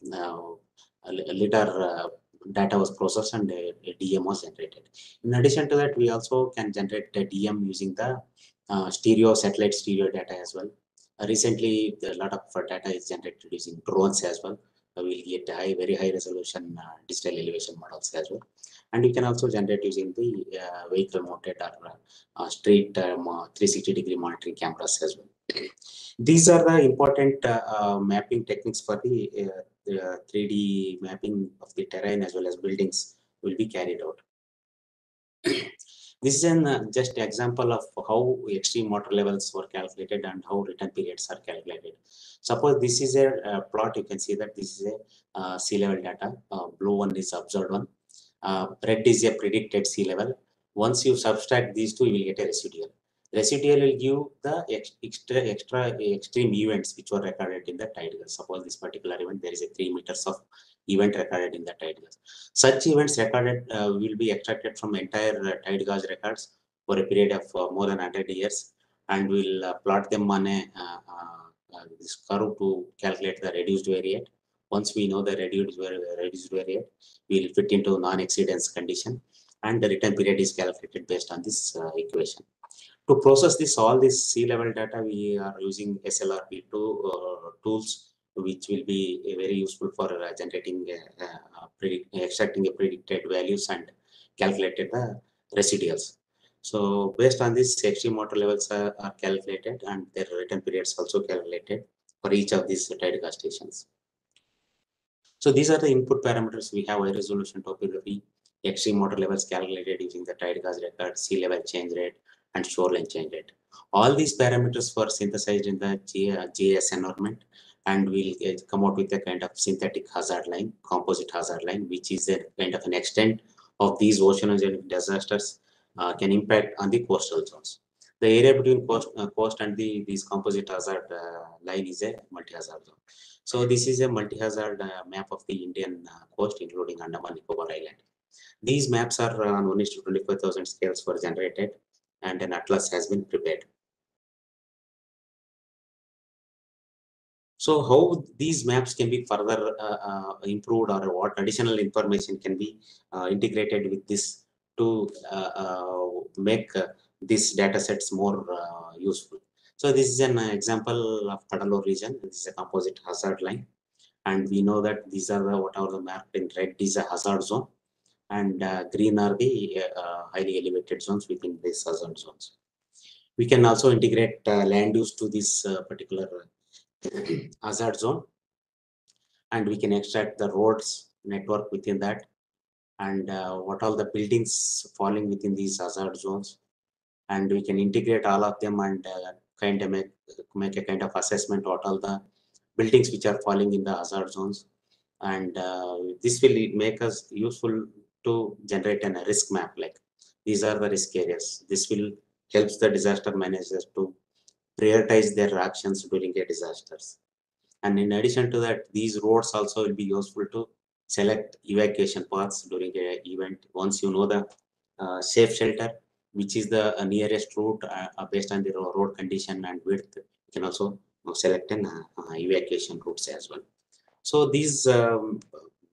lidar data was processed and a, DEM was generated. In addition to that, we also can generate the DEM using the uh, stereo satellite stereo data as well. Uh, recently, a lot of data is generated using drones as well. We'll get high, very high resolution uh, digital elevation models as well. And we can also generate using the uh, vehicle mounted or uh, uh, street um, uh, 360 degree monitoring cameras as well. These are the important uh, mapping techniques for the, the 3D mapping of the terrain as well as buildings will be carried out. This is an uh, just example of how extreme water levels were calculated and how return periods are calculated. Suppose this is a uh, plot, you can see that this is a uh, sea level data. Uh, blue one is observed one. Uh, red is a predicted sea level. Once you subtract these two, you will get a residual. Residual will give the ex- extra, extra extreme events which were recorded in the tide. Suppose this particular event, there is a three meters of event recorded in the tide gauge. Such events recorded uh, will be extracted from entire uh, tide gauge records for a period of uh, more than 100 years and we'll uh, plot them on a uh, uh, this curve to calculate the reduced variate. Once we know the reduced, reduced variate, we'll fit into non-exceedance condition and the return period is calculated based on this equation. To process this, all this sea level data, we are using SLPR2 uh, tools which will be uh, very useful for uh, generating, uh, uh, predict, extracting a predicted values and calculated the residuals. So based on this, extreme water levels are, are calculated and their return periods also calculated for each of these tide gauge stations. So these are the input parameters. We have high resolution topography, extreme water levels calculated using the tide gauge record, sea level change rate, and shoreline change rate. All these parameters were synthesized in the G- uh, GIS environment and we'll uh, come out with a kind of synthetic hazard line, composite hazard line, which is a kind of an extent of these oceanogenic disasters uh, can impact on the coastal zones. The area between coast, uh, coast and the these composite hazard uh, line is a multi-hazard zone. So this is a multi-hazard uh, map of the Indian uh, coast, including Andaman Nicobar Island. These maps are on 1 is to 25,000 scales were generated and an atlas has been prepared. So how these maps can be further uh, uh, improved or what additional information can be uh, integrated with this to make these data sets more useful. So this is an example of Cuddalore region. This is a composite hazard line. And we know that these are the, what are the marked in red is a hazard zone and uh, green are the uh, highly elevated zones within these hazard zones. We can also integrate uh, land use to this particular hazard zone. And we can extract the roads network within that and uh, what all the buildings falling within these hazard zones. And we can integrate all of them and uh, kind of make, make a kind of assessment what all the buildings which are falling in the hazard zones. And uh, this will make us useful to generate a risk map like these are the risk areas. This will helps the disaster managers to prioritize their actions during a disasters. And in addition to that, these roads also will be useful to select evacuation paths during a event. Once you know the uh, safe shelter, which is the uh, nearest route uh, uh, based on the road condition and width, you can also uh, select an uh, evacuation routes as well. So these um,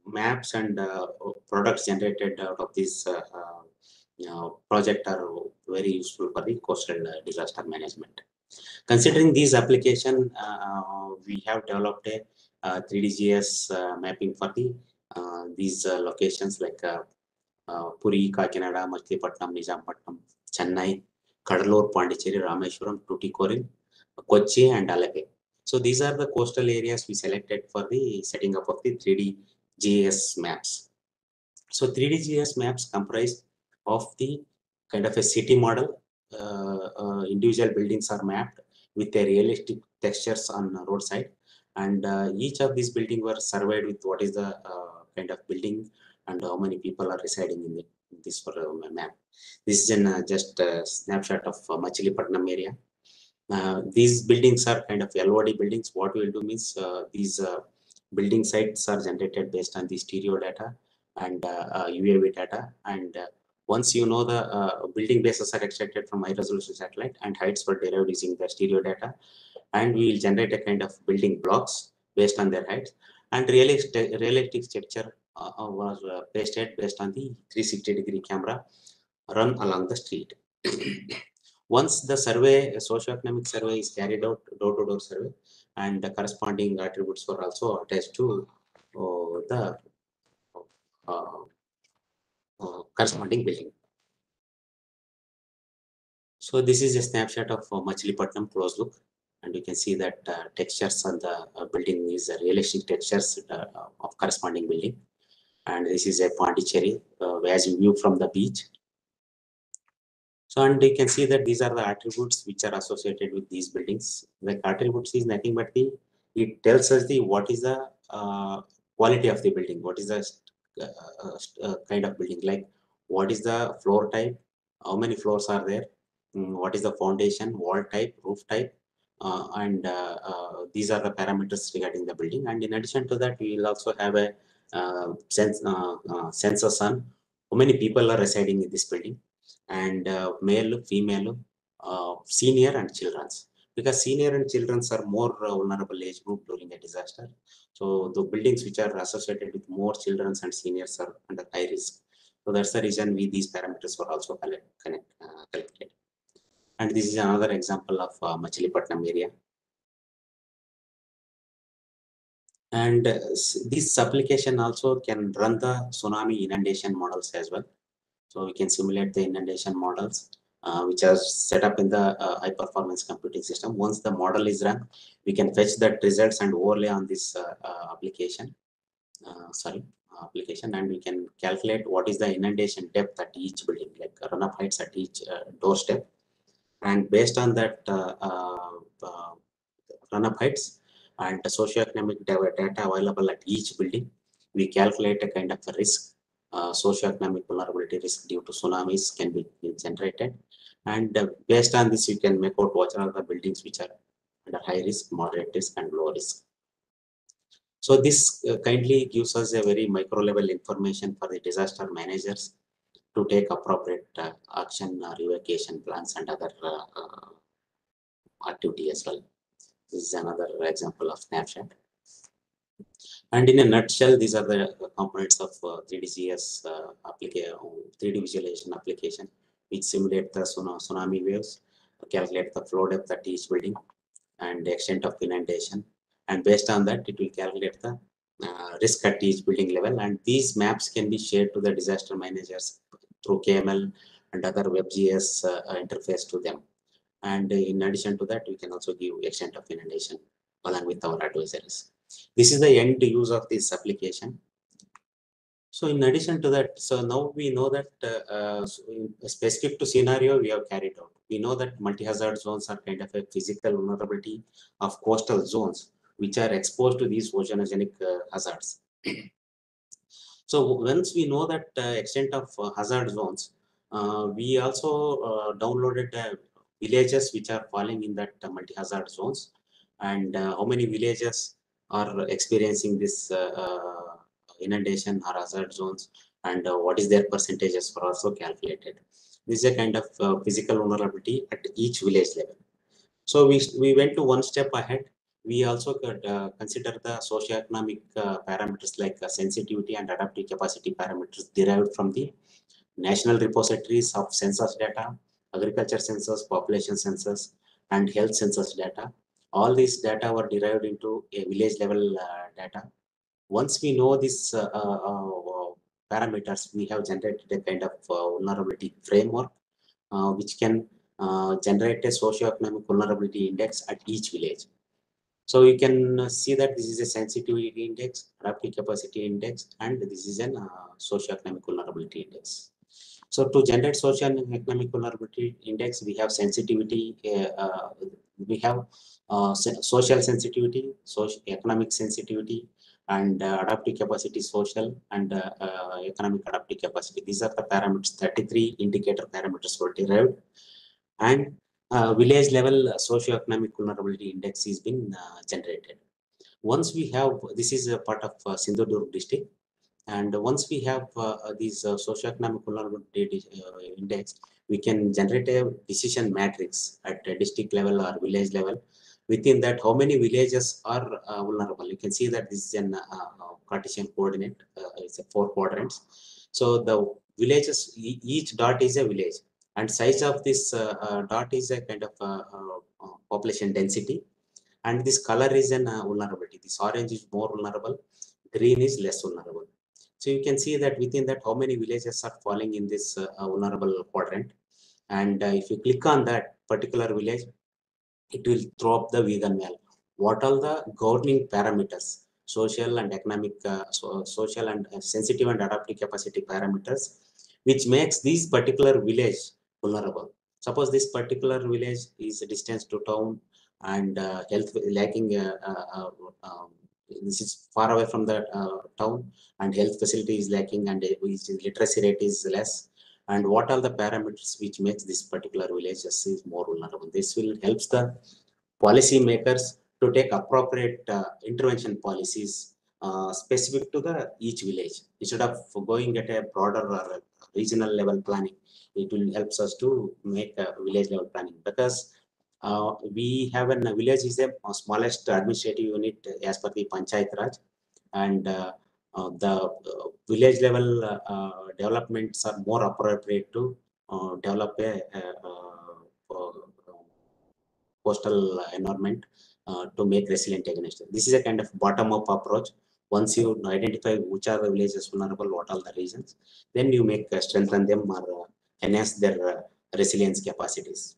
maps and products generated out of this you know, project are very useful for the coastal disaster management. Considering these application, uh, we have developed a uh, 3D GIS uh, mapping for the uh, these uh, locations like uh, uh, Puri, Kakinada, Machilipatnam, Nizampatnam, Chennai, Cuddalore, Pondicherry, Rameshwaram, Tuticorin, Kochi, and Alleppey. So these are the coastal areas we selected for the setting up of the 3D GIS maps. So 3D GIS maps comprise of the kind of a city model. Uh, uh, individual buildings are mapped with a realistic textures on the roadside. And uh, each of these buildings were surveyed with what is the kind of building and how many people are residing in, the, in this for a map. This is an, uh, just a snapshot of uh, Machilipatnam area. Uh, these buildings are kind of LOD buildings. What we'll do means uh, these building sites are generated based on the stereo data and UAV data. And once you know the uh, building bases are extracted from high resolution satellite and heights were derived using the stereo data, and we will generate a kind of building blocks based on their heights. And realistic, realistic structure uh, was uh, pasted based on the 360 degree camera run along the street. Once the survey, a socioeconomic survey is carried out, door-to-door survey, and the corresponding attributes were also attached to uh, the uh, uh, corresponding building. So this is a snapshot of uh, Machilipatnam close look, and you can see that uh, textures on the uh, building is uh, realistic textures uh, of corresponding building. And this is a Pondicherry, uh, as you view from the beach. So and you can see that these are the attributes which are associated with these buildings. Like attributes is nothing but the, it tells us the what is the uh, quality of the building, what is the uh, uh, uh, kind of building, like what is the floor type, how many floors are there, mm, what is the foundation, wall type, roof type, uh, and uh, uh, these are the parameters regarding the building. And in addition to that, we will also have a uh, sense uh, uh, census on how many people are residing in this building and uh, male, female, uh, senior and children's. Because senior and children's are more uh, vulnerable age group during a disaster. So the buildings which are associated with more children's and seniors are under high risk. So that's the reason we these parameters were also collect, connect, uh, collected. And this is another example of uh, Machilipatnam area. And uh, this application also can run the tsunami inundation models as well. So we can simulate the inundation models, uh, which are set up in the uh, high performance computing system. Once the model is run, we can fetch that results and overlay on this uh, uh, application. Uh, sorry, application, and we can calculate what is the inundation depth at each building, like run-up heights at each doorstep. And based on that uh, run-up heights and the socioeconomic data available at each building, we calculate a kind of a risk uh, socioeconomic vulnerability risk due to tsunamis can be generated. And uh, based on this, you can make out what are the buildings which are under high risk, moderate risk, and low risk. So this uh, kindly gives us a very micro level information for the disaster managers to take appropriate uh, action or evacuation plans and other uh, uh, activity as well. This is another example of snapshot. And in a nutshell, these are the components of uh, 3D GIS uh, application, 3D visualization application, which simulate the tsunami waves, calculate the flow depth at each building, and the extent of inundation. And based on that, it will calculate the uh, risk at each building level. And these maps can be shared to the disaster managers through KML and other WebGIS uh, interface to them. And in addition to that, we can also give extent of inundation along with our advisories. This is the end use of this application. So in addition to that, so now we know that uh, uh, specific to scenario we have carried out. We know that multi-hazard zones are kind of a physical vulnerability of coastal zones which are exposed to these oceanogenic uh, hazards. So once we know that uh, extent of uh, hazard zones, uh, we also downloaded villages which are falling in that multi-hazard zones and how many villages are experiencing this inundation or hazard zones and uh, what is their percentages were also calculated. This is a kind of uh, physical vulnerability at each village level. So we, we went to one step ahead. We also could uh, consider the socioeconomic uh, parameters like uh, sensitivity and adaptive capacity parameters derived from the national repositories of census data, agriculture census, population census, and health census data all these data were derived into a village level uh, data. Once we know these uh, uh, uh, parameters, we have generated a kind of vulnerability framework, which can generate a socioeconomic vulnerability index at each village. So you can see that this is a sensitivity index, adaptive capacity index, and this is an uh, socioeconomic vulnerability index. So to generate socioeconomic vulnerability index, we have sensitivity, uh, uh, we have uh, social sensitivity, social economic sensitivity, and uh, adaptive capacity social and uh, uh, economic adaptive capacity. These are the parameters, 33 indicator parameters were derived. And uh, village level socioeconomic vulnerability index is been uh, generated. Once we have, this is a part of uh, district. And once we have uh, these uh, socioeconomic vulnerability index, we can generate a decision matrix at district level or village level. Within that, how many villages are uh, vulnerable? You can see that this is an uh, uh, Cartesian coordinate. Uh, it's a four quadrants. So the villages, each dot is a village, and size of this uh, dot is a kind of population density, and this color is an vulnerability. This orange is more vulnerable, green is less vulnerable. So you can see that within that, how many villages are falling in this vulnerable quadrant. And uh, if you click on that particular village, it will throw up the vegan well. What are the governing parameters, social and economic, uh, so, social and uh, sensitive and adaptive capacity parameters, which makes this particular village vulnerable. Suppose this particular village is a distance to town and uh, health lacking, uh, uh, uh, um, this is far away from the uh, town and health facility is lacking and literacy rate is less and what are the parameters which makes this particular village is more vulnerable? This will helps the policy makers to take appropriate uh, intervention policies uh, specific to the each village. Instead of going at a broader or regional level planning it will helps us to make a village level planning. Because uh, we have a village is the smallest administrative unit as per the panchayat raj. And uh, uh, the uh, village level uh, uh, developments are more appropriate to uh, develop a, coastal environment uh, to make resilient against it. This is a kind of bottom-up approach. Once you identify which are the villages vulnerable, what are the regions, then you make strengthen them or enhance their resilience capacities.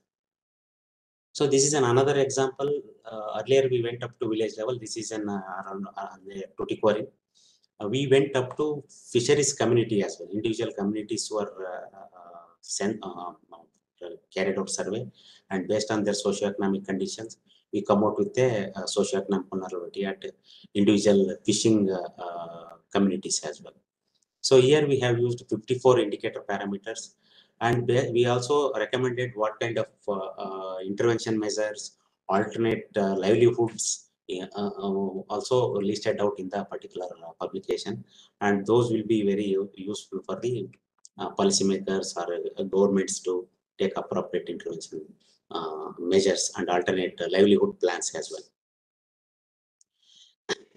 So this is an another example. Earlier we went up to village level. This is an uh, around uh, Tuticorin. Uh, we went up to fisheries community as well. Individual communities were uh, uh, sent, uh, carried out survey, and based on their socioeconomic conditions, we come out with a, uh socioeconomic vulnerability at individual fishing communities as well. So here we have used 54 indicator parameters, and we also recommended what kind of uh, uh, intervention measures, alternate uh, livelihoods also listed out in the particular uh, publication and those will be very useful for the uh, policymakers or uh, governments to take appropriate intervention uh, measures and alternate uh, livelihood plans as well.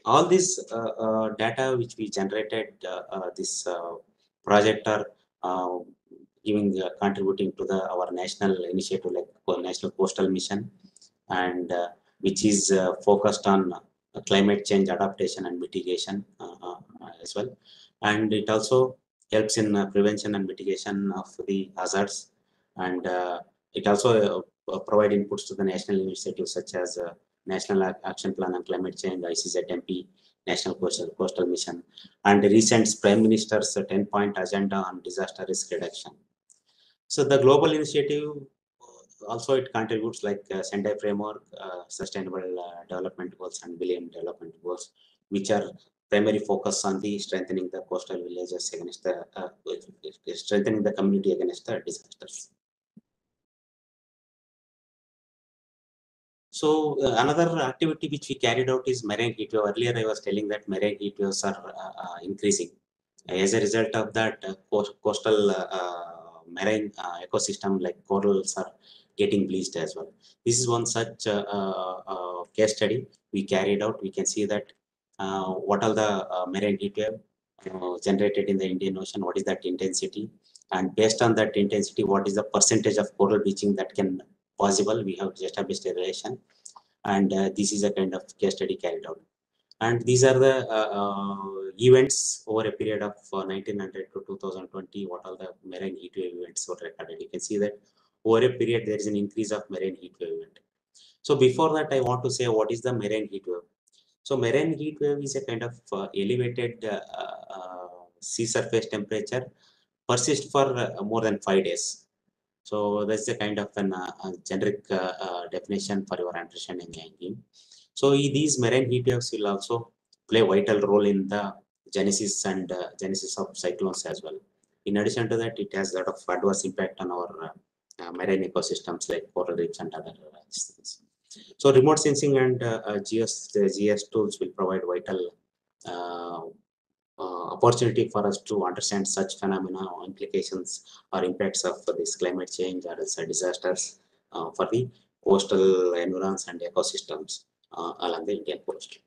All this uh, uh, data which we generated, uh, uh, this uh, project are uh, giving, uh, contributing to the our national initiative like National Coastal Mission and uh, which is uh, focused on uh, climate change adaptation and mitigation uh, as well. And it also helps in prevention and mitigation of the hazards. And it also provide inputs to the national initiatives such as National Action Plan on Climate Change, ICZMP, National Coastal, Coastal Mission, and the recent Prime Minister's 10-point agenda on disaster risk reduction. So the global initiative also it contributes like uh, Sendai framework, uh, sustainable uh, development goals and billion development goals, which are primary focus on the strengthening the coastal villages against the uh, strengthening the community against the disasters. So uh, another activity which we carried out is marine heat wave. Earlier I was telling that marine heat waves are uh, increasing. As a result of that, coast, coastal marine uh, ecosystem like corals are getting bleached as well. This is one such uh, uh, uh, case study we carried out. We can see that uh, what are the uh, marine heat wave generated in the Indian Ocean, what is that intensity, and based on that intensity, what is the percentage of coral bleaching that can possible. We have established a relation, and uh, this is a kind of case study carried out. And these are the events over a period of uh, 1900 to 2020. What are the marine heat wave events were recorded? You can see that over a period there is an increase of marine heat wave event. So before that, I want to say what is the marine heat wave. So marine heat wave is a kind of uh, elevated uh, uh, sea surface temperature persist for uh, more than five days. So that's the kind of an uh, uh, generic definition for your understanding. So these marine heat waves will also play vital role in the genesis and genesis of cyclones as well. In addition to that, it has a lot of adverse impact on our marine ecosystems like coral reefs and other things. So remote sensing and uh, uh, GIS, GIS tools will provide vital uh, uh, opportunity for us to understand such phenomena or implications or impacts of this climate change or uh, disasters for the coastal environments and ecosystems along the Indian coast.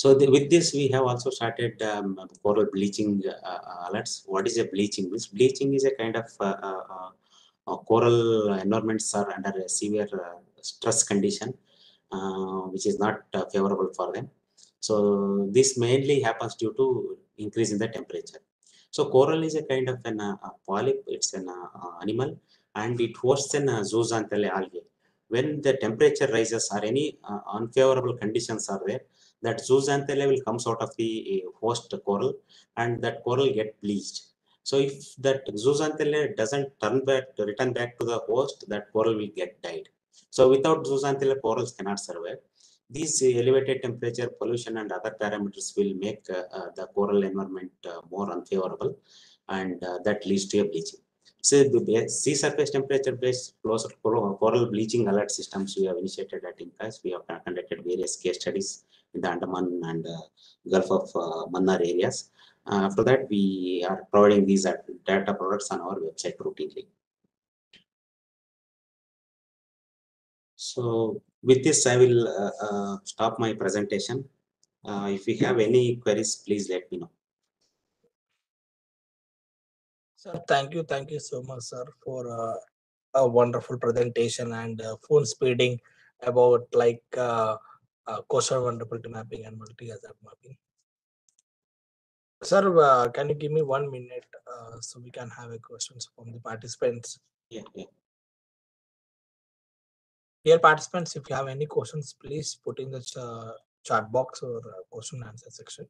So the, with this, we have also started um, coral bleaching uh, uh, alerts. What is a bleaching? Bleaching is a kind of uh, uh, uh, coral environments are under a severe uh, stress condition, which is not favorable for them. So this mainly happens due to increase in the temperature. So coral is a kind of an polyp. It's an animal, and it hosts an zooxanthellae algae. When the temperature rises or any unfavorable conditions are there, that zooxanthellae will comes out of the uh, host coral, and that coral get bleached. So if that zooxanthellae doesn't turn back, return back to the host, that coral will get died. So without zooxanthellae, corals cannot survive. These elevated temperature, pollution, and other parameters will make uh, uh, the coral environment uh, more unfavorable, and uh, that leads to a bleaching. So the sea surface temperature based coral bleaching alert systems we have initiated at INCOIS. We have conducted various case studies in the Andaman and uh, Gulf of uh, Mannar areas. Uh, after that, we are providing these data products on our website routinely. So with this, I will uh, uh, stop my presentation. Uh, If you have any queries, please let me know. Sir, thank you, thank you so much, sir, for uh, a wonderful presentation and uh, phone speeding about like uh, uh, coastal vulnerability mapping and multi-hazard mapping. Sir, uh, can you give me one minute uh, so we can have a questions from the participants? Yeah, yeah. Dear participants, if you have any questions, please put in the ch- chat box or uh, question answer section.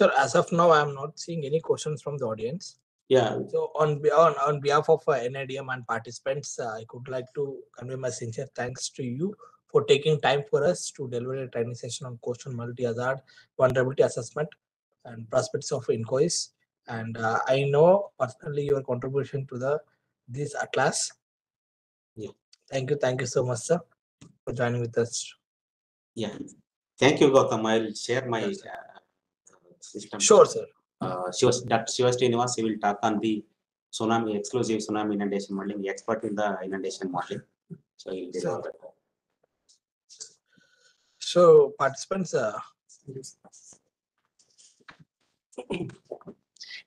Sir, as of now, I am not seeing any questions from the audience. Yeah, So on, on, on behalf of uh, NIDM and participants, uh, I could like to convey my sincere thanks to you for taking time for us to deliver a training session on coastal multi-hazard vulnerability assessment and prospects of inquiries. And uh, I know personally your contribution to the this atlas. Yeah. Thank you, thank you so much, sir, for joining with us. yeah. Thank you, Gautam. I'll share my Yes, system. Sure, sir. Uh, Shiva, Dr. Shiva Srinivas, he will talk on the tsunami, exclusive tsunami inundation modeling, expert in the inundation modeling. So he'll Sure. So participants, uh,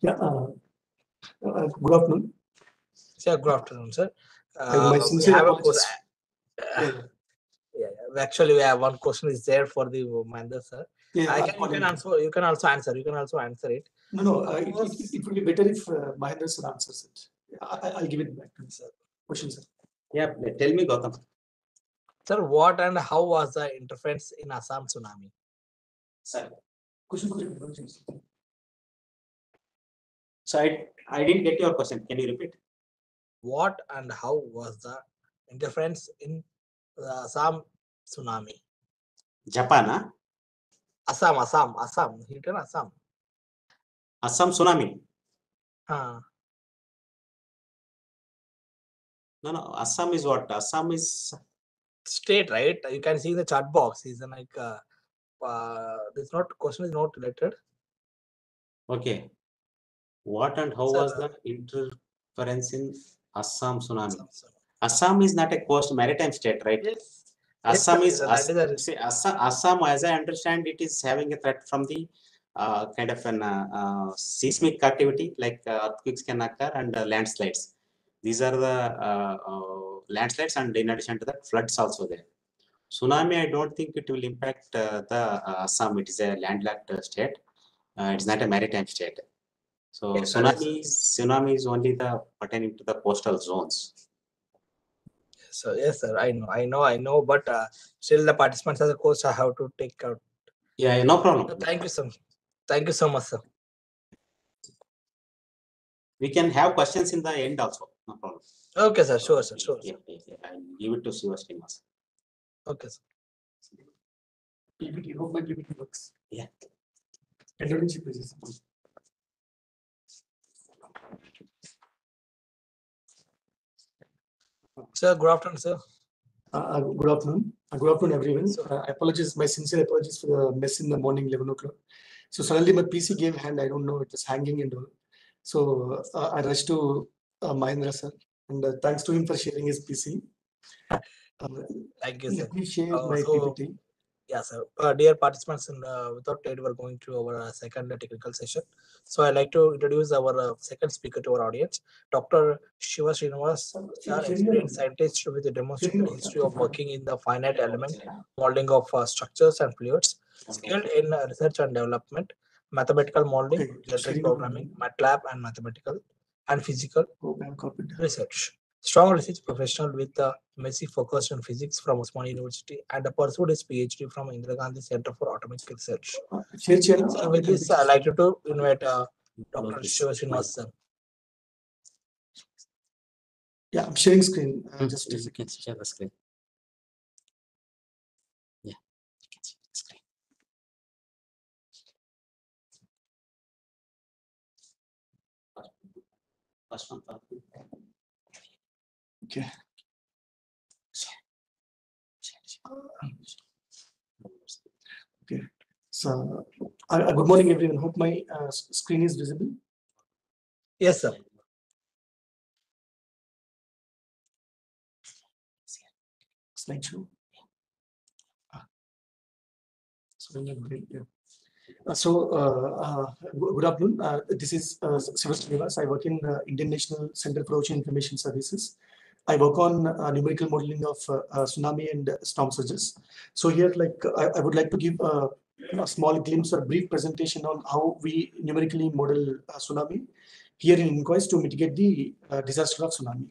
Yeah, uh, uh, good afternoon. sir, good afternoon, sir. Uh, my we have a apologies. que- uh, Yeah, yeah. actually, we have one question is there for the Mahendra sir. Yeah, I can, you can answer, you can also answer, you can also answer it. No, no, uh, it, was- it, it would be better if uh, Mahendra sir answers it. I, I- I'll give it back to him, sir. Question, sir. Yeah, tell me, Gautam. Sir, what and how was the interference in Assam tsunami? Sir. Question, question, question. So I, I didn't get your question. Can you repeat? What and how was the interference in the Assam tsunami? Japan, huh? Assam, Assam, Assam, hit in Assam. Assam tsunami. Uh, No, no, Assam is what? Assam is, state, right? You can see in the chat box. Is like, uh, uh, this not question is not related. okay. What and how Sir, was the interference in Assam tsunami? Assam. Assam is not a coast maritime state, right? Yes. Assam is, that Ass- see, Assam, Assam, as I understand, it is having a threat from the uh, kind of an uh, uh, seismic activity, like uh, earthquakes can occur and uh, landslides. These are the uh, landslides, and in addition to that, floods also there. Tsunami, I don't think it will impact uh, the uh, Assam. It is a landlocked state. Uh, It's not a maritime state. So Yes, sir, yes, sir. tsunami, is- tsunami is only the pertaining to the coastal zones. So yes, sir. I know, I know, I know. But uh, still, the participants as a coach, I have to take out. Yeah, no problem. Thank you so. Thank you so much, sir. We can have questions in the end also, no problem. Okay, sir. Sure, sir. Sure. Yeah, sir. yeah, yeah. I'll give it to Shiva Srinivas. Okay, sir. PPT, hope my PPT works. Yeah. Internship is. Sir, good afternoon, sir. Uh, uh, good afternoon, Uh, good afternoon, everyone. So- Uh, I apologize, my sincere apologies for the mess in the morning, eleven o'clock. So suddenly my PC gave hand, I don't know, it was hanging and all. So uh, I rushed to uh, Mahendra sir, and uh, thanks to him for sharing his PC. Um, Thank you, sir. Let me share Uh, my so- PPT. Yeah, sir. Uh, dear participants, and uh, without delay, we're going to our uh, second technical session. So I'd like to introduce our uh, second speaker to our audience, Dr. Shiva Srinivas, sir, experienced scientist with a demonstrated history of working in the finite element modeling of uh, structures and fluids, skilled in uh, research and development, mathematical modeling, Okay, programming, MATLAB, and mathematical and physical I have copied that. research. Strong research professional with a MSc focused on physics from Osmania University and pursued his PhD from Indira Gandhi Center for Atomic Research. Uh, Share, share. So with this, I'd like to invite uh, Dr. Shiva Srinivas sir. Yeah, I'm sharing screen. I'm Just a You second. can share the screen. Yeah. you can see the screen. First one, one. Okay. So, uh, uh, good morning, everyone. Hope my uh, screen is visible. Yes, sir. slideshow. Ah. So, we need break, yeah. Uh, So, uh, uh, good afternoon. Uh, This is uh, Siva Srinivas. I work in uh, Indian National Center for Ocean Information Services. I work on uh, numerical modeling of uh, uh, tsunami and storm surges. So here, like, I, I would like to give uh, a small glimpse or brief presentation on how we numerically model uh, tsunami here in INCOIS to mitigate the disaster of tsunami.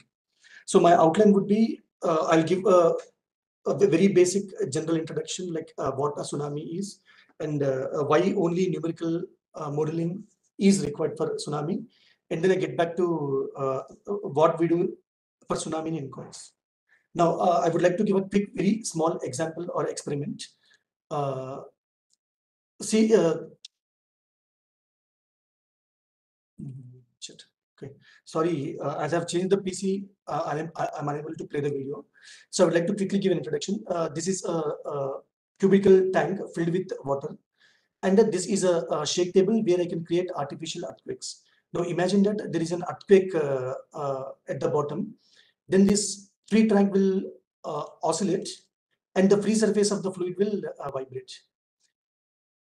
So my outline would be, I'll give a, a very basic general introduction, like what a tsunami is and why only numerical modeling is required for tsunami. And then I get back to uh, what we do for tsunami in INCOIS. Now, uh, I would like to give a quick, very small example or experiment. Uh, see, uh, okay, sorry, uh, as I've changed the PC, uh, I'm, I- I'm unable to play the video. So I would like to quickly give an introduction. Uh, this is a, a cubical tank filled with water. And this is a, a shake table where I can create artificial earthquakes. Now imagine that there is an earthquake at the bottom. Then this free tank will uh, oscillate and the free surface of the fluid will uh, vibrate.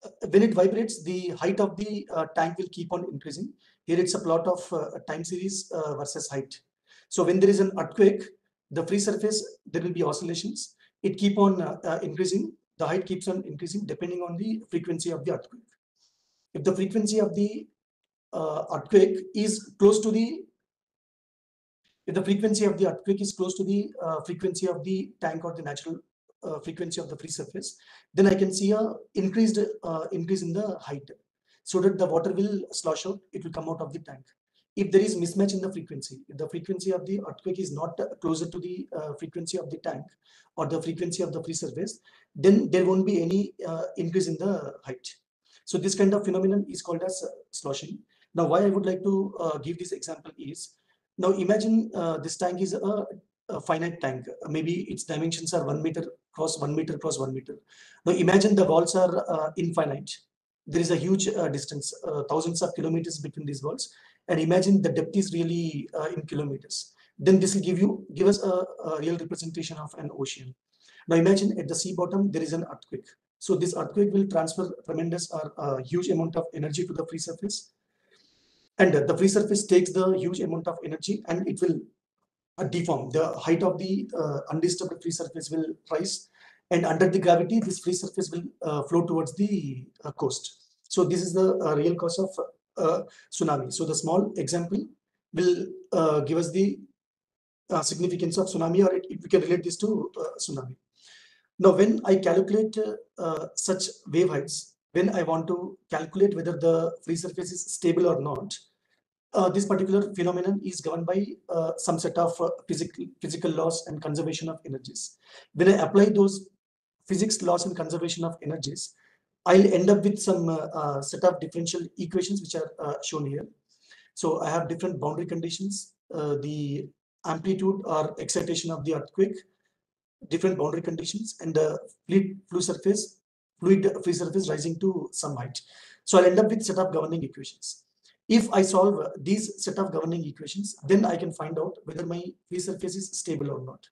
Uh, When it vibrates, the height of the uh, tank will keep on increasing. Here it's a plot of uh, time series uh, versus height. So when there is an earthquake, the free surface, there will be oscillations. It keep on increasing. The height keeps on increasing depending on the frequency of the earthquake. If the frequency of the earthquake is close to the if the frequency of the earthquake is close to the uh, frequency of the tank or the natural uh, frequency of the free surface, then I can see a increased uh, increase in the height, so that the water will slosh out. It will come out of the tank. If there is mismatch in the frequency, if the frequency of the earthquake is not closer to the uh, frequency of the tank or the frequency of the free surface, then there won't be any uh, increase in the height. So this kind of phenomenon is called as sloshing. Now, why I would like to uh, give this example is, now imagine uh, this tank is a, a finite tank. Uh, Maybe its dimensions are one meter cross one meter cross one meter. Now imagine the walls are uh, infinite. There is a huge uh, distance, uh, thousands of kilometers between these walls. And imagine the depth is really uh, in kilometers. Then this will give you give us a, a real representation of an ocean. Now imagine at the sea bottom there is an earthquake. So this earthquake will transfer tremendous or a huge amount of energy to the free surface. And the free surface takes the huge amount of energy and it will uh, deform. The height of the uh, undisturbed free surface will rise And under the gravity, this free surface will uh, flow towards the uh, coast. So this is the uh, real cause of uh, tsunami. So the small example will give us the significance of tsunami or we can relate this to tsunami. Now, when I calculate such wave heights, when I want to calculate whether the free surface is stable or not, uh, this particular phenomenon is governed by uh, some set of uh, physical physical laws and conservation of energies. When I apply those physics laws and conservation of energies, I'll end up with some uh, uh, set of differential equations which are uh, shown here. So I have different boundary conditions, the amplitude or excitation of the earthquake, different boundary conditions, and the fluid fluid surface, fluid free surface rising to some height. So I'll end up with set of governing equations. If I solve uh, these set of governing equations, then I can find out whether my free surface is stable or not.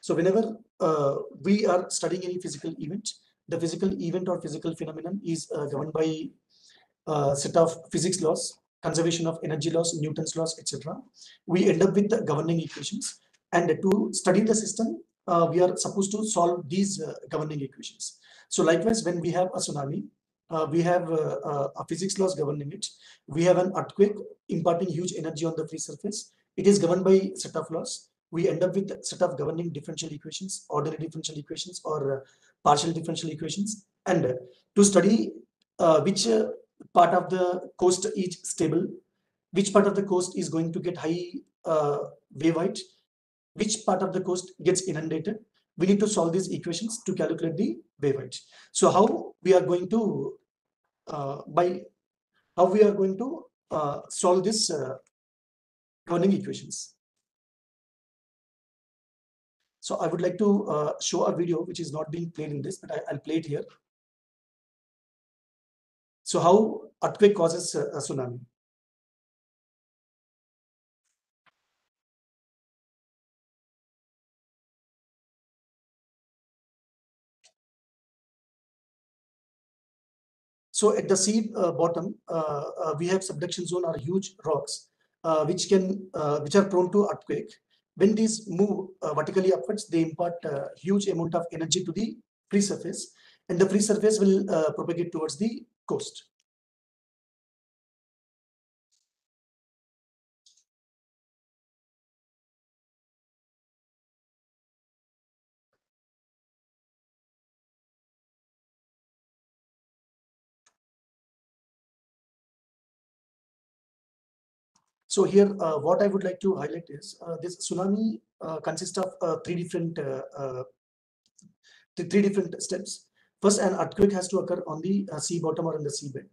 So whenever uh, we are studying any physical event, the physical event or physical phenomenon is uh, governed by a set of physics laws, conservation of energy laws, Newton's laws, etc. We end up with the governing equations. And to study the system, uh, we are supposed to solve these uh, governing equations. So likewise, when we have a tsunami, uh, we have uh, uh, a physics laws governing it. We have an earthquake imparting huge energy on the free surface. It is governed by set of laws. We end up with a set of governing differential equations, ordinary differential equations, or uh, partial differential equations. And to study which part of the coast is stable, which part of the coast is going to get high uh, wave height, which part of the coast gets inundated, we need to solve these equations to calculate the wave height. So how we are going to, uh, by how we are going to uh, solve this uh, governing equations. So I would like to uh, show a video which is not being played in this, but I, I'll play it here. So how earthquake causes uh, a tsunami. So at the sea uh, bottom, uh, uh, we have subduction zone or huge rocks, which can, which are prone to earthquake. When these move vertically upwards, they impart uh, huge amount of energy to the free surface, and the free surface will propagate towards the coast. So here, uh, what I would like to highlight is uh, this tsunami uh, consists of uh, three different uh, uh, th- three different steps. First, an earthquake has to occur on the sea bottom or in the seabed.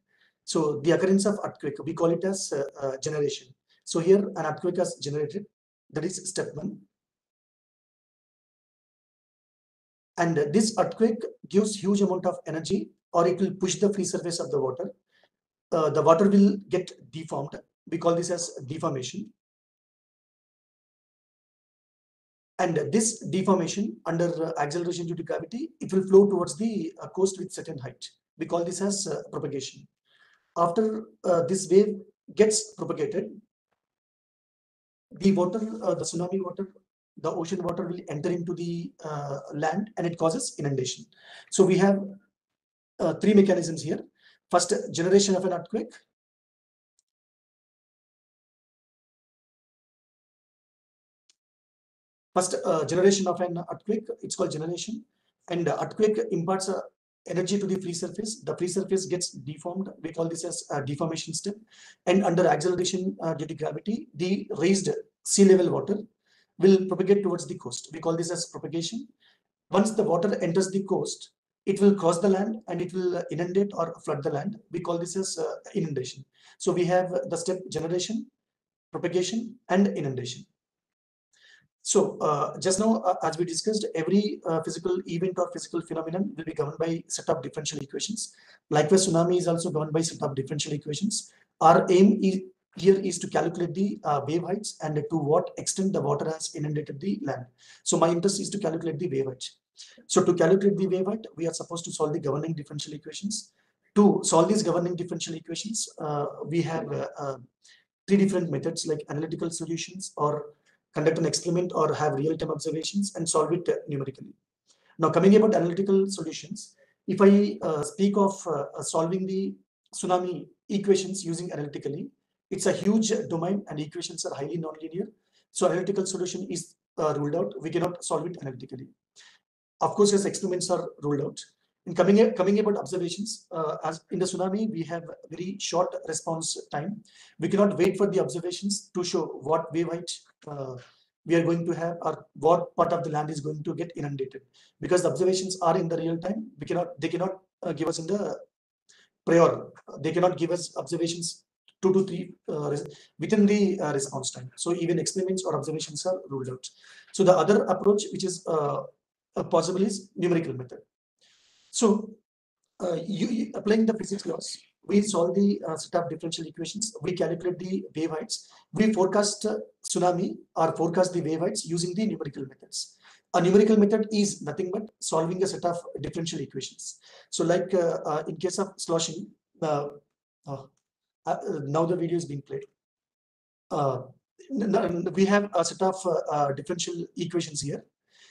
So the occurrence of earthquake, we call it as generation. So here, an earthquake has generated. That is step one. And this earthquake gives huge amount of energy, or it will push the free surface of the water. The water will get deformed we call this as deformation. And this deformation under uh, acceleration due to gravity, it will flow towards the uh, coast with certain height. We call this as uh, propagation. After this wave gets propagated, the water, the tsunami water, the ocean water will enter into the uh, land and it causes inundation. So we have uh, three mechanisms here. First, generation of an earthquake, first uh, generation of an earthquake it's called generation. And uh, earthquake imparts uh, energy to the free surface. The free surface gets deformed. We call this as a deformation step. And under acceleration due to gravity the raised sea level water will propagate towards the coast. We call this as propagation. Once the water enters the coast it will cross the land and it will inundate or flood the land. We call this as inundation. So we have the step generation propagation and inundation so uh, just now, uh, as we discussed, every uh, physical event or physical phenomenon will be governed by set of differential equations. Likewise, tsunami is also governed by set of differential equations. Our aim is, here is to calculate the uh, wave heights and to what extent the water has inundated the land. So my interest is to calculate the wave height. So to calculate the wave height, we are supposed to solve the governing differential equations. To solve these governing differential equations, uh, we have uh, three different methods like analytical solutions or conduct an experiment or have real-time observations and solve it uh, numerically. Now coming about analytical solutions, if I uh, speak of uh, solving the tsunami equations using analytically, it's a huge domain and equations are highly nonlinear. So analytical solution is uh, ruled out. We cannot solve it analytically. Of course, as experiments are ruled out. In coming, coming about observations, uh, as in the tsunami, we have very short response time. We cannot wait for the observations to show what wave height uh, we are going to have or what part of the land is going to get inundated. Because the observations are in the real time, we cannot, they cannot uh, give us in the prior, they cannot give us observations two to three uh, within the uh, response time. So even experiments or observations are ruled out. So the other approach, which is uh, possible is numerical method. So uh, you, you, applying the physics laws, we solve the uh, set of differential equations, we calculate the wave heights, we forecast uh, tsunami or forecast the wave heights using the numerical methods. A numerical method is nothing but solving a set of differential equations. So like uh, uh, in case of sloshing, uh, now the video is being played. we have a set of differential equations here.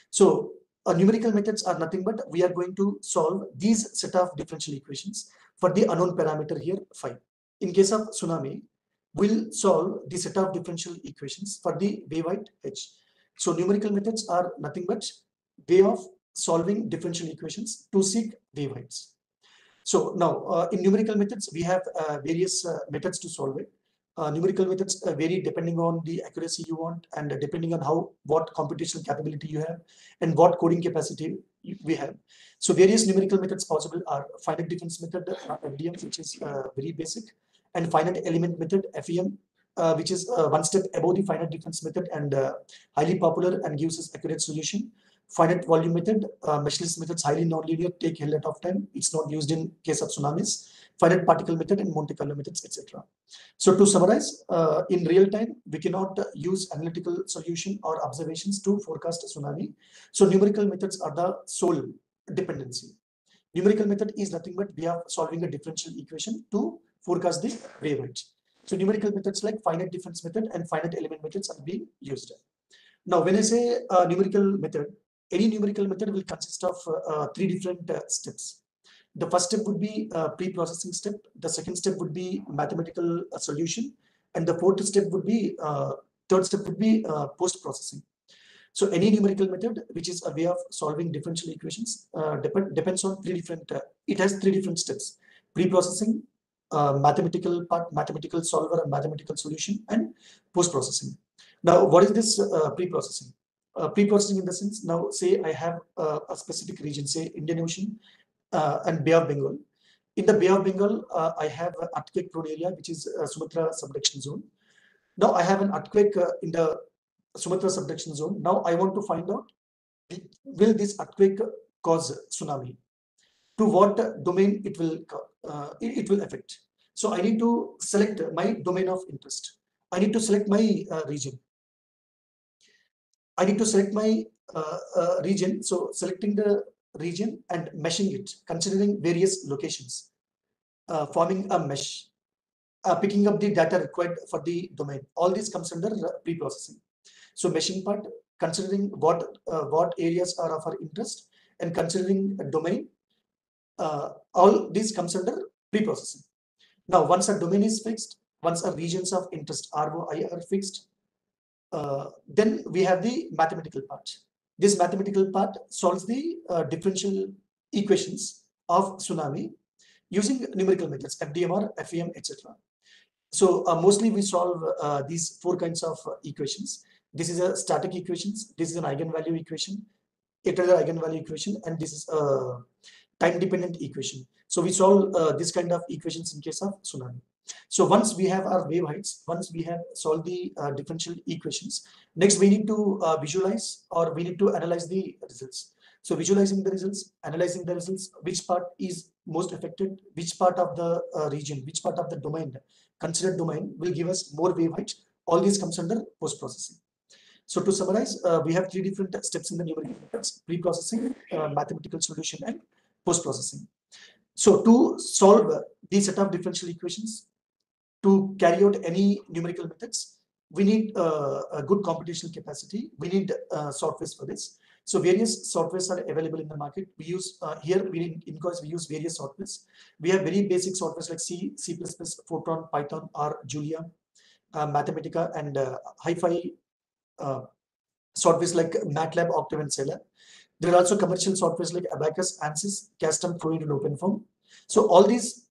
So uh, numerical methods are nothing but we are going to solve these set of differential equations for the unknown parameter here phi. In case of tsunami, we'll solve the set of differential equations for the wave height h. So numerical methods are nothing but way of solving differential equations to seek wave heights. So now uh, in numerical methods, we have uh, various uh, methods to solve it uh, numerical methods uh, vary depending on the accuracy you want and depending on how what computational capability you have and what coding capacity we have. So various numerical methods possible are finite difference method, uh, FDM, which is uh, very basic, and finite element method, FEM, uh, which is one step above the finite difference method and highly popular and gives us accurate solution. Finite volume method, meshless methods, highly nonlinear, take a lot of time. It's not used in case of tsunamis finite particle method and Monte Carlo methods, etc. So to summarize, uh, in real time, we cannot uh, use analytical solution or observations to forecast tsunami. So numerical methods are the sole dependency. Numerical method is nothing but we are solving a differential equation to forecast the wave height. So numerical methods like finite difference method and finite element methods are being used. Now, when I say uh, numerical method, any numerical method will consist of uh, uh, three different uh, steps. The first step would be pre-processing step. The second step would be mathematical solution. And the fourth step would be, third step would be post-processing. So any numerical method, which is a way of solving differential equations, uh, dep depends on three different, uh, it has three different steps. Pre-processing, uh, mathematical part, mathematical solver and mathematical solution, and post-processing. Now, what is this pre-processing? Pre-processing in the sense, now say I have a specific region, say Indian Ocean, uh, and Bay of Bengal. In the Bay of Bengal, uh, I have an earthquake prone area, which is uh, Sumatra subduction zone. Now I have an earthquake in the Sumatra subduction zone. Now I want to find out, will this earthquake cause tsunami? To what domain it will, it, will affect. So I need to select my domain of interest. I need to select my uh, region. I need to select my uh, uh, region. So selecting the region and meshing it, considering various locations, uh, forming a mesh, uh, picking up the data required for the domain. All this comes under pre-processing. So meshing part, considering what uh, what areas are of our interest and considering a domain, uh, all this comes under pre-processing. Now, once a domain is fixed, once a regions of interest ROI are fixed, uh, then we have the mathematical part. This mathematical part solves the uh, differential equations of tsunami using numerical methods, FDMR, FEM, etc. So uh, mostly we solve uh, these four kinds of uh, equations. This is a static equations. This is an eigenvalue equation, another eigenvalue equation, and this is a time-dependent equation. So we solve uh, this kind of equations in case of tsunami. So once we have our wave heights, once we have solved the uh, differential equations, next we need to uh, visualize or we need to analyze the results. So visualizing the results, analyzing the results, which part is most affected, which part of the uh, region, which part of the domain, considered domain will give us more wave heights. All these comes under post-processing. So to summarize, uh, we have three different steps in the numerical methods, pre-processing, uh, mathematical solution, and post-processing. So to solve these set of differential equations, to carry out any numerical methods, we need uh, a good computational capacity. We need uh, software for this. So various softwares are available in the market. We use uh, here we in INCOIS we use various softwares. We have very basic softwares like C, C++, Fortran, Python, R, Julia, uh, Mathematica, and uh, hi-fi uh, softwares like MATLAB, Octave, and Scilab. There are also commercial softwares like ABAQUS, ANSYS, Custom, Fluid, and OpenFOAM. So all these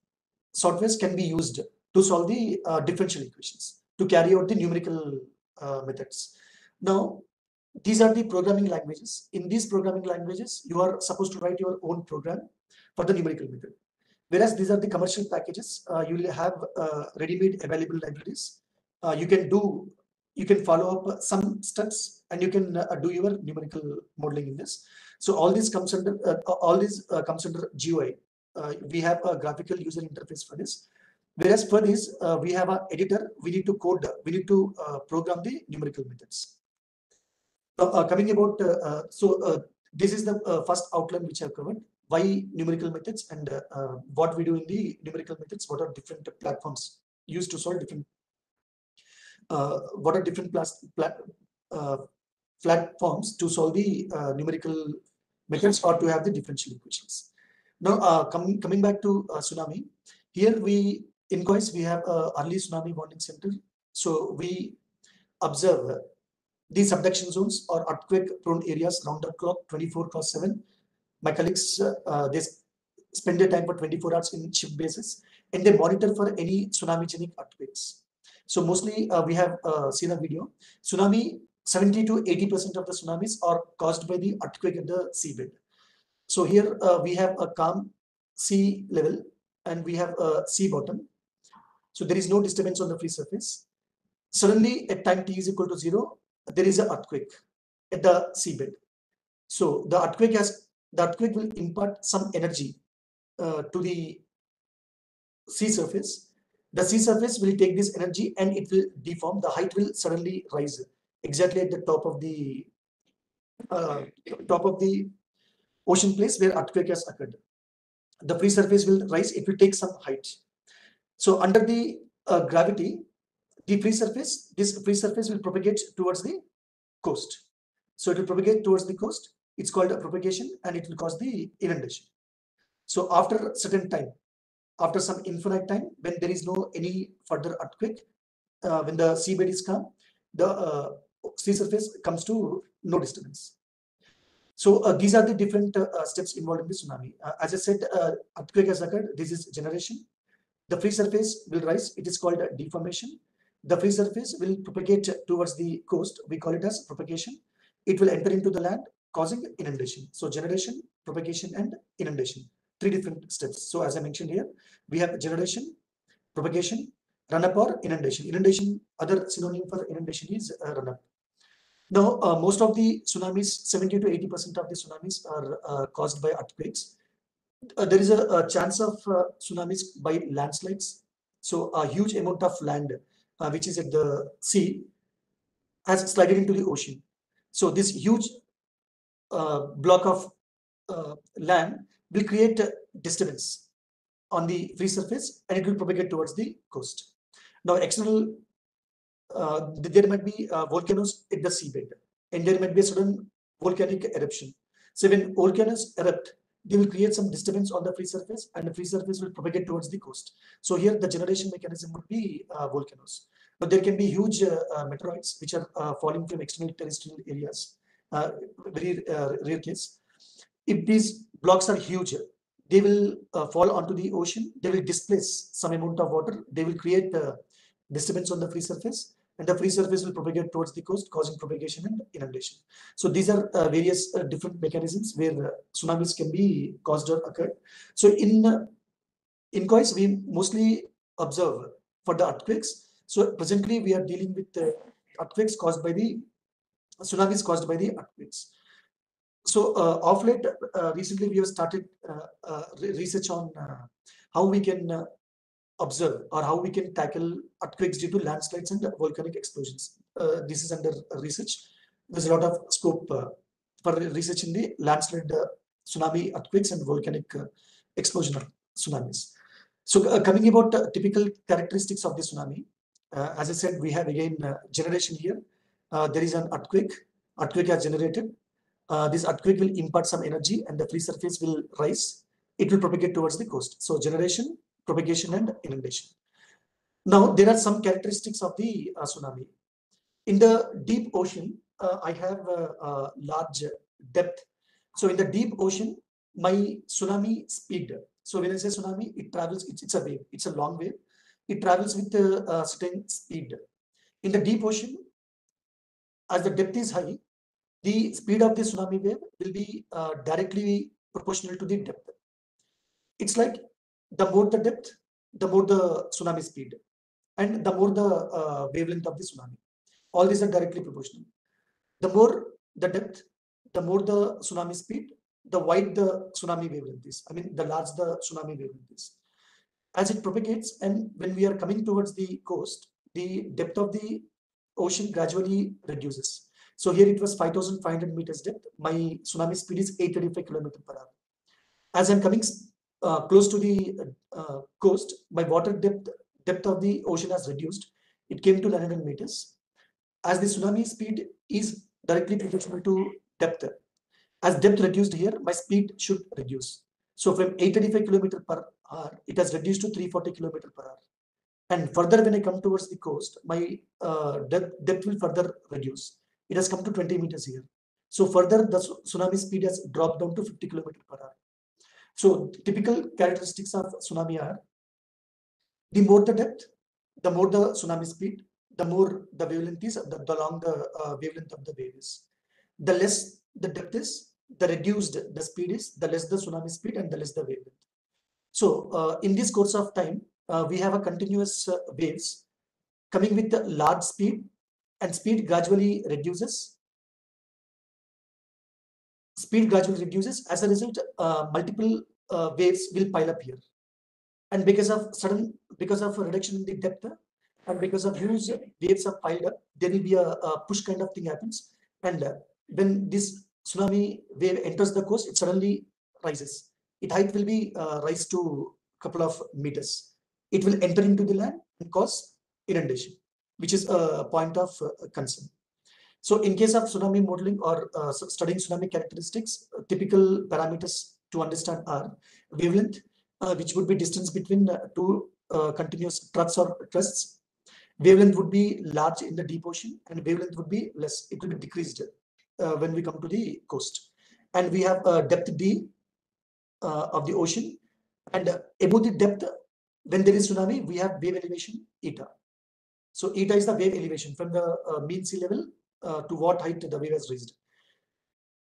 softwares can be used to solve the uh, differential equations, to carry out the numerical uh, methods. Now, these are the programming languages. In these programming languages, you are supposed to write your own program for the numerical method. Whereas these are the commercial packages, uh, you will have uh, ready-made available libraries. Uh, you can do, you can follow up some steps and you can uh, do your numerical modeling in this. So all this comes under, uh, all this uh, comes under GUI. we have a graphical user interface for this. Whereas for this, we have an editor, we need to code, we need to program the numerical methods. Now, uh, coming about, uh, uh, so this is the first outline which I've covered. Why numerical methods and what we do in the numerical methods, what are different platforms used to solve different, what are different plas plat platforms to solve the numerical methods or to have the differential equations. Now, uh, coming coming back to uh, tsunami, here we INCOIS we have a early tsunami warning center. So we observe these subduction zones or earthquake prone areas round the clock 24 cross 7. My colleagues, uh, they spend their time for 24 hours in shift basis and they monitor for any tsunami-genic earthquakes. So mostly uh, we have uh, seen a video. Tsunami, 70 to 80% of the tsunamis are caused by the earthquake at the seabed. So here uh, we have a calm sea level and we have a sea bottom. So there is no disturbance on the free surface. Suddenly at time t is equal to zero, there is an earthquake at the seabed. So the earthquake has the earthquake will impart some energy uh, to the sea surface. The sea surface will take this energy and it will deform. The height will suddenly rise exactly at the top of the uh, top of the ocean place where earthquake has occurred. The free surface will rise. It will take some height. So under the uh, gravity, the free surface, this free surface will propagate towards the coast. So it will propagate towards the coast. It's called a propagation and it will cause the inundation. So after a certain time, after some infinite time, when there is no any further earthquake, uh, when the seabed is calm, the uh, sea surface comes to no disturbance. So uh, these are the different uh, uh, steps involved in the tsunami. Uh, as I said, earthquake has occurred. This is generation. The free surface will rise. It is called deformation the free surface will propagate towards the coast. We call it as propagation. It will enter into the land, causing inundation. So generation, propagation, and inundation. Three different steps. So as I mentioned here, we have generation, propagation, run-up or inundation. Inundation, other synonym for inundation is uh, run-up. Now, uh, most of the tsunamis, 70 to 80% of the tsunamis are uh, caused by earthquakes. Uh, there is a, a chance of uh, tsunamis by landslides. So a huge amount of land uh, which is at the sea, has slided into the ocean. So this huge uh, block of uh, land will create disturbance on the free surface and it will propagate towards the coast. Now external, uh, there might be volcanoes at the seabed and there might be a sudden volcanic eruption. So when volcanoes erupt, they will create some disturbance on the free surface and the free surface will propagate towards the coast. So here the generation mechanism would be uh, volcanoes. But there can be huge uh, uh meteoroids which are uh, falling from external terrestrial areas, uh, very rare case. If these blocks are huge, they will fall onto the ocean, they will displace some amount of water, they will create disturbance on the free surface and the free surface will propagate towards the coast, causing propagation and inundation. So these are uh, various uh, different mechanisms where uh, tsunamis can be caused or occurred. So in uh, INCOIS, we mostly observe for the earthquakes. So presently, we are dealing with the earthquakes caused by the tsunamis caused by the earthquakes. So uh, of late, uh, recently we have started research on how we can observe or how we can tackle earthquakes due to landslides and volcanic explosions. Uh, this is under research. There's a lot of scope uh, for research in the landslide, uh, tsunami, earthquakes, and volcanic uh, explosion tsunamis. So uh, coming about uh, typical characteristics of the tsunami, as I said, we have again generation here. there is an earthquake. Earthquake has generated. this earthquake will impart some energy and the free surface will rise. It will propagate towards the coast. So generation, propagation and inundation. Now there are some characteristics of the uh, tsunami. In the deep ocean, uh, I have a, a large depth. So in the deep ocean, my tsunami speed. So when I say tsunami, it travels, it's, it's a wave, it's a long wave. It travels with a, a certain speed. In the deep ocean, as the depth is high, the speed of the tsunami wave will be uh, directly proportional to the depth. It's like the more the depth, the more the tsunami speed, and the more the uh, wavelength of the tsunami. All these are directly proportional. The more the depth, the more the tsunami speed, the wide the tsunami wavelength is. I mean, the large the tsunami wavelength is. As it propagates, and when we are coming towards the coast, the depth of the ocean gradually reduces. So here it was 5,500 meters depth. My tsunami speed is 835 kilometer per hour. As I'm coming uh, close to the uh, coast, my water depth depth of the ocean has reduced. It came to 900 meters. As the tsunami speed is directly proportional to depth, as depth reduced here, my speed should reduce. So from 835 kilometer per hour, it has reduced to 340 kilometer per hour. And further, when I come towards the coast, my uh, depth, depth will further reduce. It has come to 20 meters here. So further, the tsunami speed has dropped down to 50 kilometer per hour. So typical characteristics of tsunami are the more the depth, the more the tsunami speed, the more the wavelength is, the, the the uh, wavelength of the wave is. The less the depth is, the reduced the speed is, the less the tsunami speed and the less the wavelength. So uh, in this course of time, uh, we have a continuous uh, waves coming with a large speed and speed gradually reduces. Speed gradually reduces. As a result, uh, multiple uh, waves will pile up here. And because of sudden, because of a reduction in the depth and because of huge waves are piled up, there will be a, a push kind of thing happens. And uh, when this tsunami wave enters the coast, it suddenly rises. It height will be uh, rise to a couple of meters. It will enter into the land and cause inundation, which is a point of uh, concern. So in case of tsunami modeling or uh, studying tsunami characteristics, uh, typical parameters to understand are wavelength, uh, which would be distance between uh, two continuous troughs or crests. Wavelength would be large in the deep ocean and wavelength would be less. It will be decreased uh, when we come to the coast. And we have depth D uh, of the ocean. And uh, above the depth, when there is tsunami, we have wave elevation eta. So eta is the wave elevation from the uh, mean sea level uh, to what height the wave has reached.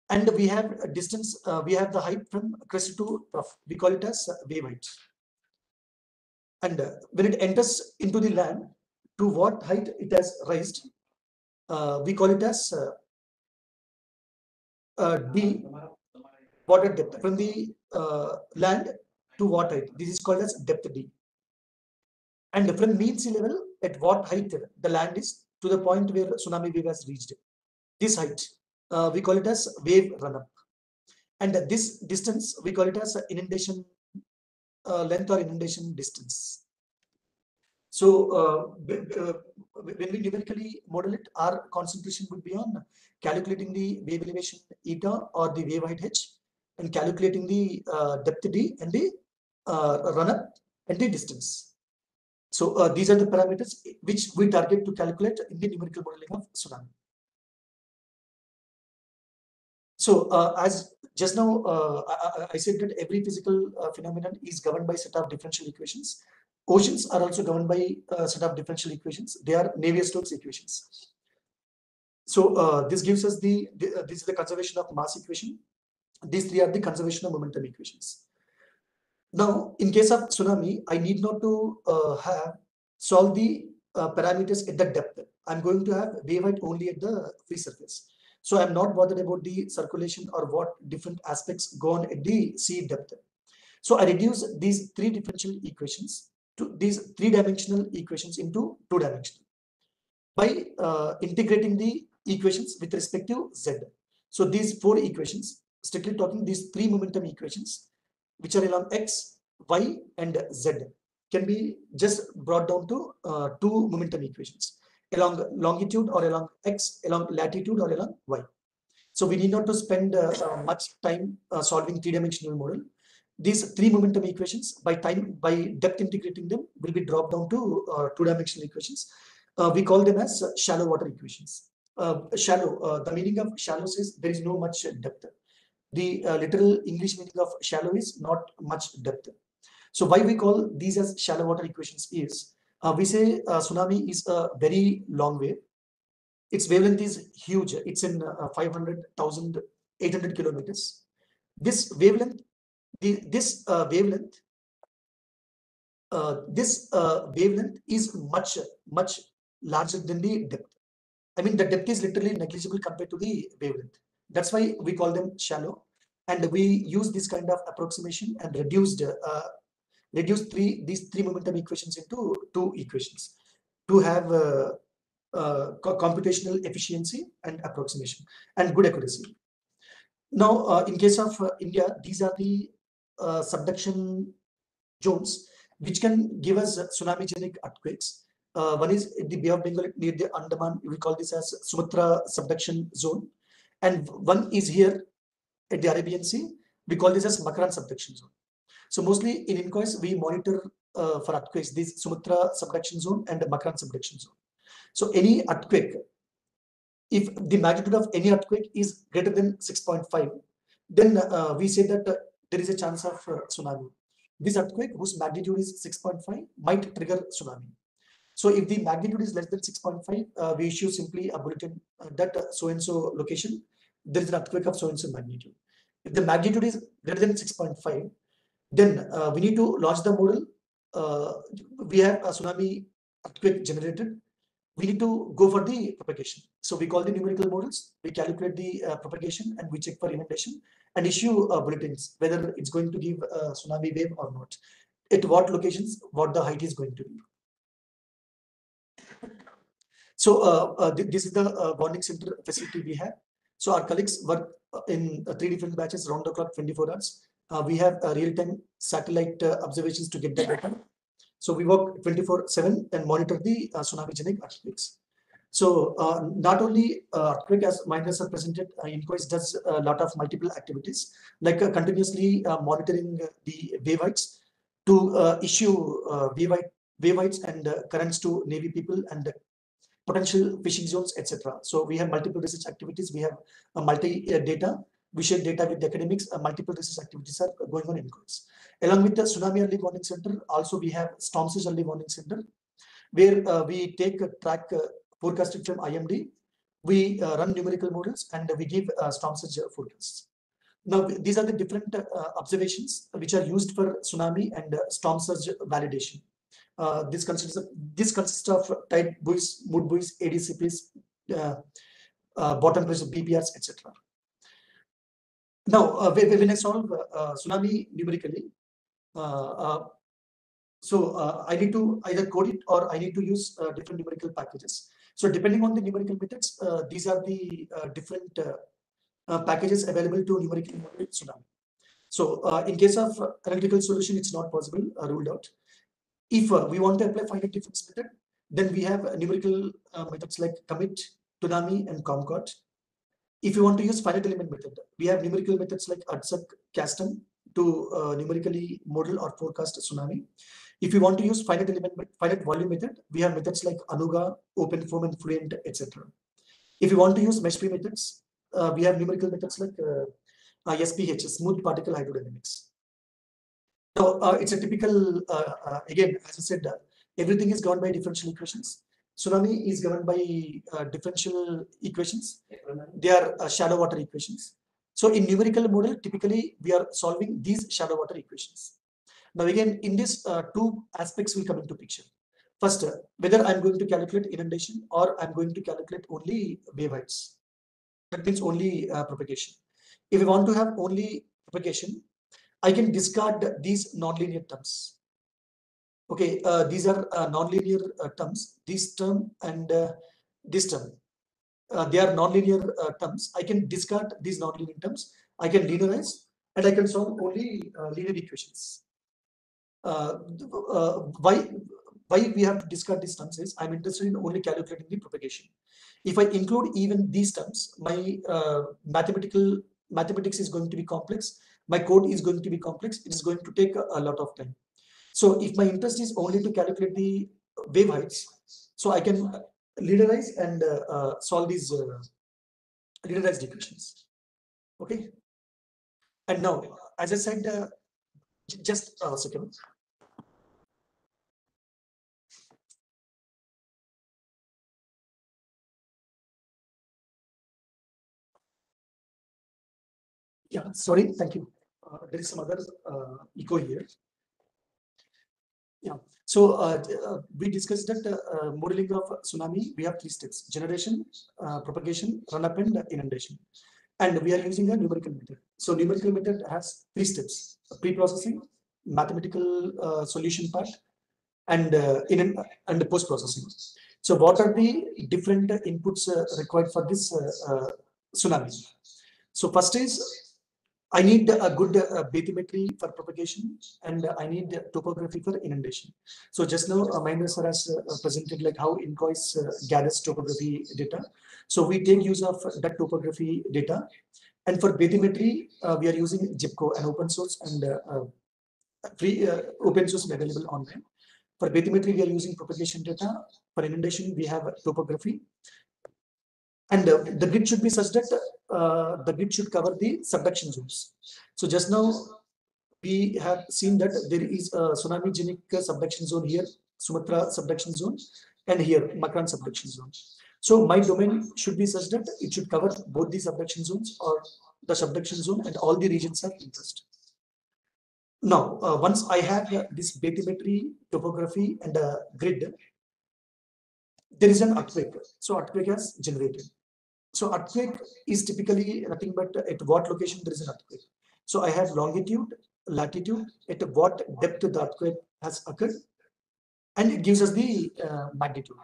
And we have a distance, uh, we have the height from crest to trough. We call it as wave height. And when it enters into the land, to what height it has raised, we call it as uh, D water depth from the uh, land to what height. This is called as depth D. And from mean sea level, at what height the land is to the point where tsunami wave has reached. This height, uh, we call it as wave run-up. And this distance, we call it as inundation uh, length or inundation distance. So uh, uh, when we numerically model it, our concentration would be on calculating the wave elevation eta or the wave height h and calculating the uh, depth d and the uh, run up and the distance. So uh, these are the parameters which we target to calculate in the numerical modeling of tsunami. So uh, as just now uh, I, I, said that every physical uh, phenomenon is governed by set of differential equations. Oceans are also governed by a set of differential equations. They are Navier-Stokes equations. So uh, this gives us the, the uh, this is the conservation of mass equation. These three are the conservation of momentum equations. Now, in case of tsunami, I need not to uh, have solve the uh, parameters at the depth. I'm going to have wave height only at the free surface. So I'm not bothered about the circulation or what different aspects go on at the sea depth. So I reduce these three differential equations to these three-dimensional equations into two-dimensional by uh, integrating the equations with respect to z. So these four equations, strictly talking, these three momentum equations, which are along x, y, and z, can be just brought down to uh, two momentum equations along longitude or along x, along latitude or along y. So we need not to spend uh, uh, much time uh, solving three-dimensional model. These three momentum equations, by time by depth integrating them, will be dropped down to uh, two-dimensional equations. Uh, we call them as shallow water equations. Shallow. The meaning of shallow is there is no much depth. The uh, literal English meaning of shallow is not much depth. So why we call these as shallow water equations is uh, we say uh, tsunami is a very long wave. Its wavelength is huge. It's in uh, 500,800 kilometers. This wavelength, the, this uh, wavelength, uh, this wavelength is much, much larger than the depth. I mean, the depth is literally negligible compared to the wavelength. That's why we call them shallow. And we use this kind of approximation and reduced uh, reduce three these three momentum equations into two equations to have uh, uh, co- computational efficiency and approximation and good accuracy. Now, uh, in case of uh, India, these are the uh, subduction zones which can give us tsunami-genic earthquakes. Uh, one is the Bay of Bengal near the Andaman. We call this as Sumatra subduction zone, and one is here at the Arabian Sea. We call this as Makran subduction zone. So mostly in INCOIS, we monitor uh, for earthquakes, this Sumatra subduction zone and the Makran subduction zone. So any earthquake, if the magnitude of any earthquake is greater than 6.5, then uh, we say that uh, there is a chance of uh, tsunami. This earthquake whose magnitude is 6.5 might trigger tsunami. So if the magnitude is less than 6.5, uh, we issue simply a bulletin uh, that uh, so-and-so location, there is an earthquake of so-and-so magnitude. If the magnitude is greater than 6.5, then we need to launch the model. We have a tsunami earthquake generated. We need to go for the propagation. So we call the numerical models. We calculate the uh, propagation and we check for inundation and issue uh, bulletins whether it's going to give a tsunami wave or not. At what locations, what the height is going to be. So uh, uh, this is the uh, warning center facility we have. So our colleagues work uh, in uh, three different batches round the clock 24 hours. Uh, we have uh, real-time satellite uh, observations to get the data. So we work 24/7 and monitor the uh, tsunami-genic earthquakes. So uh, not only uh, earthquake as miners are presented, uh, INCOIS does a lot of multiple activities like uh, continuously uh, monitoring uh, the wave heights to uh, issue uh, wave height, wave heights and uh, currents to Navy people and uh, potential fishing zones, etc. So we have multiple research activities. We have a multi uh, data. We share data with the academics. Uh, multiple research activities are going on in INCOIS. Along with the Tsunami Early Warning Center, also we have Storm Surge Early Warning Center, where uh, we take a track uh, from IMD. We uh, run numerical models and we give uh, storm surge forecasts. Now, these are the different observations which are used for tsunami and storm surge validation. Uh, this consists of this consists of tide buoys, moored buoys, ADCPs, uh, uh, bottom pressure BPRs, etc. Now, when, I solve tsunami numerically, so I need to either code it or I need to use different numerical packages. So depending on the numerical methods, these are the different uh, packages available to numerically model tsunami. So uh, in case of analytical solution, it's not possible, uh, ruled out. If uh, we want to apply finite difference method, then we have uh, numerical uh, methods like commit, Tsunami, and Comcot. If you want to use finite element method, we have numerical methods like ADCIRC, CASTM to uh, numerically model or forecast tsunami. If you want to use finite element, finite volume method, we have methods like Anuga, OpenFOAM, and Fluent, etc. If you want to use mesh-free methods, uh, we have numerical methods like uh, uh, SPH, smooth particle hydrodynamics. So uh, it's a typical, uh, uh, again, as I said, uh, everything is governed by differential equations. Tsunami is governed by uh, differential equations. They are shallow water equations. So in numerical model, typically we are solving these shallow water equations. Now again, in this two aspects will come into picture. First, whether I'm going to calculate inundation or I'm going to calculate only wave heights. That means only propagation. If I want to have only propagation, I can discard these nonlinear terms. Okay, uh, these are uh, nonlinear uh, terms, this term and uh, this term. Uh, they are nonlinear uh, terms. I can discard these nonlinear terms. I can linearize and I can solve only linear equations. Why? why we have to discard these terms is I'm interested in only calculating the propagation. If I include even these terms, my mathematical mathematics is going to be complex. My code is going to be complex. It is going to take a, a lot of time. So if my interest is only to calculate the wave heights, so I can linearize and uh, uh, solve these uh, linearized equations. Okay. And now, as I said, uh, just a second. Yeah, sorry, thank you. Uh, there is some other uh, echo here. Yeah, so uh, uh, we discussed that uh, uh, modeling of tsunami, we have three steps, generation, propagation, run-up and inundation. And we are using a numerical method. So numerical method has three steps, pre-processing, mathematical solution part, and in and post-processing. So what are the different inputs required for this tsunami? So first is I need a good uh, bathymetry for propagation and uh, I need topography for inundation. So just now, uh, Mahendra sir has uh, presented like how INCOIS uh, gathers topography data. So we take use of that topography data. And for bathymetry, uh, we are using GEBCO, an open source and uh, uh, free uh, open source available online. For bathymetry, we are using propagation data. For inundation, we have topography. And uh, the grid should be such that uh, the grid should cover the subduction zones. So just now, we have seen that there is a tsunami-genic subduction zone here, Sumatra subduction zone, and here Makran subduction zone. So my domain should be such that it should cover both the subduction zones or the subduction zone and all the regions of interest. Now, uh, once I have this bathymetry, topography, and a grid, there is an earthquake. So earthquake has generated. So earthquake is typically nothing but at what location there is an earthquake. So I have longitude, latitude, at what depth the earthquake has occurred, and it gives us the uh, magnitude.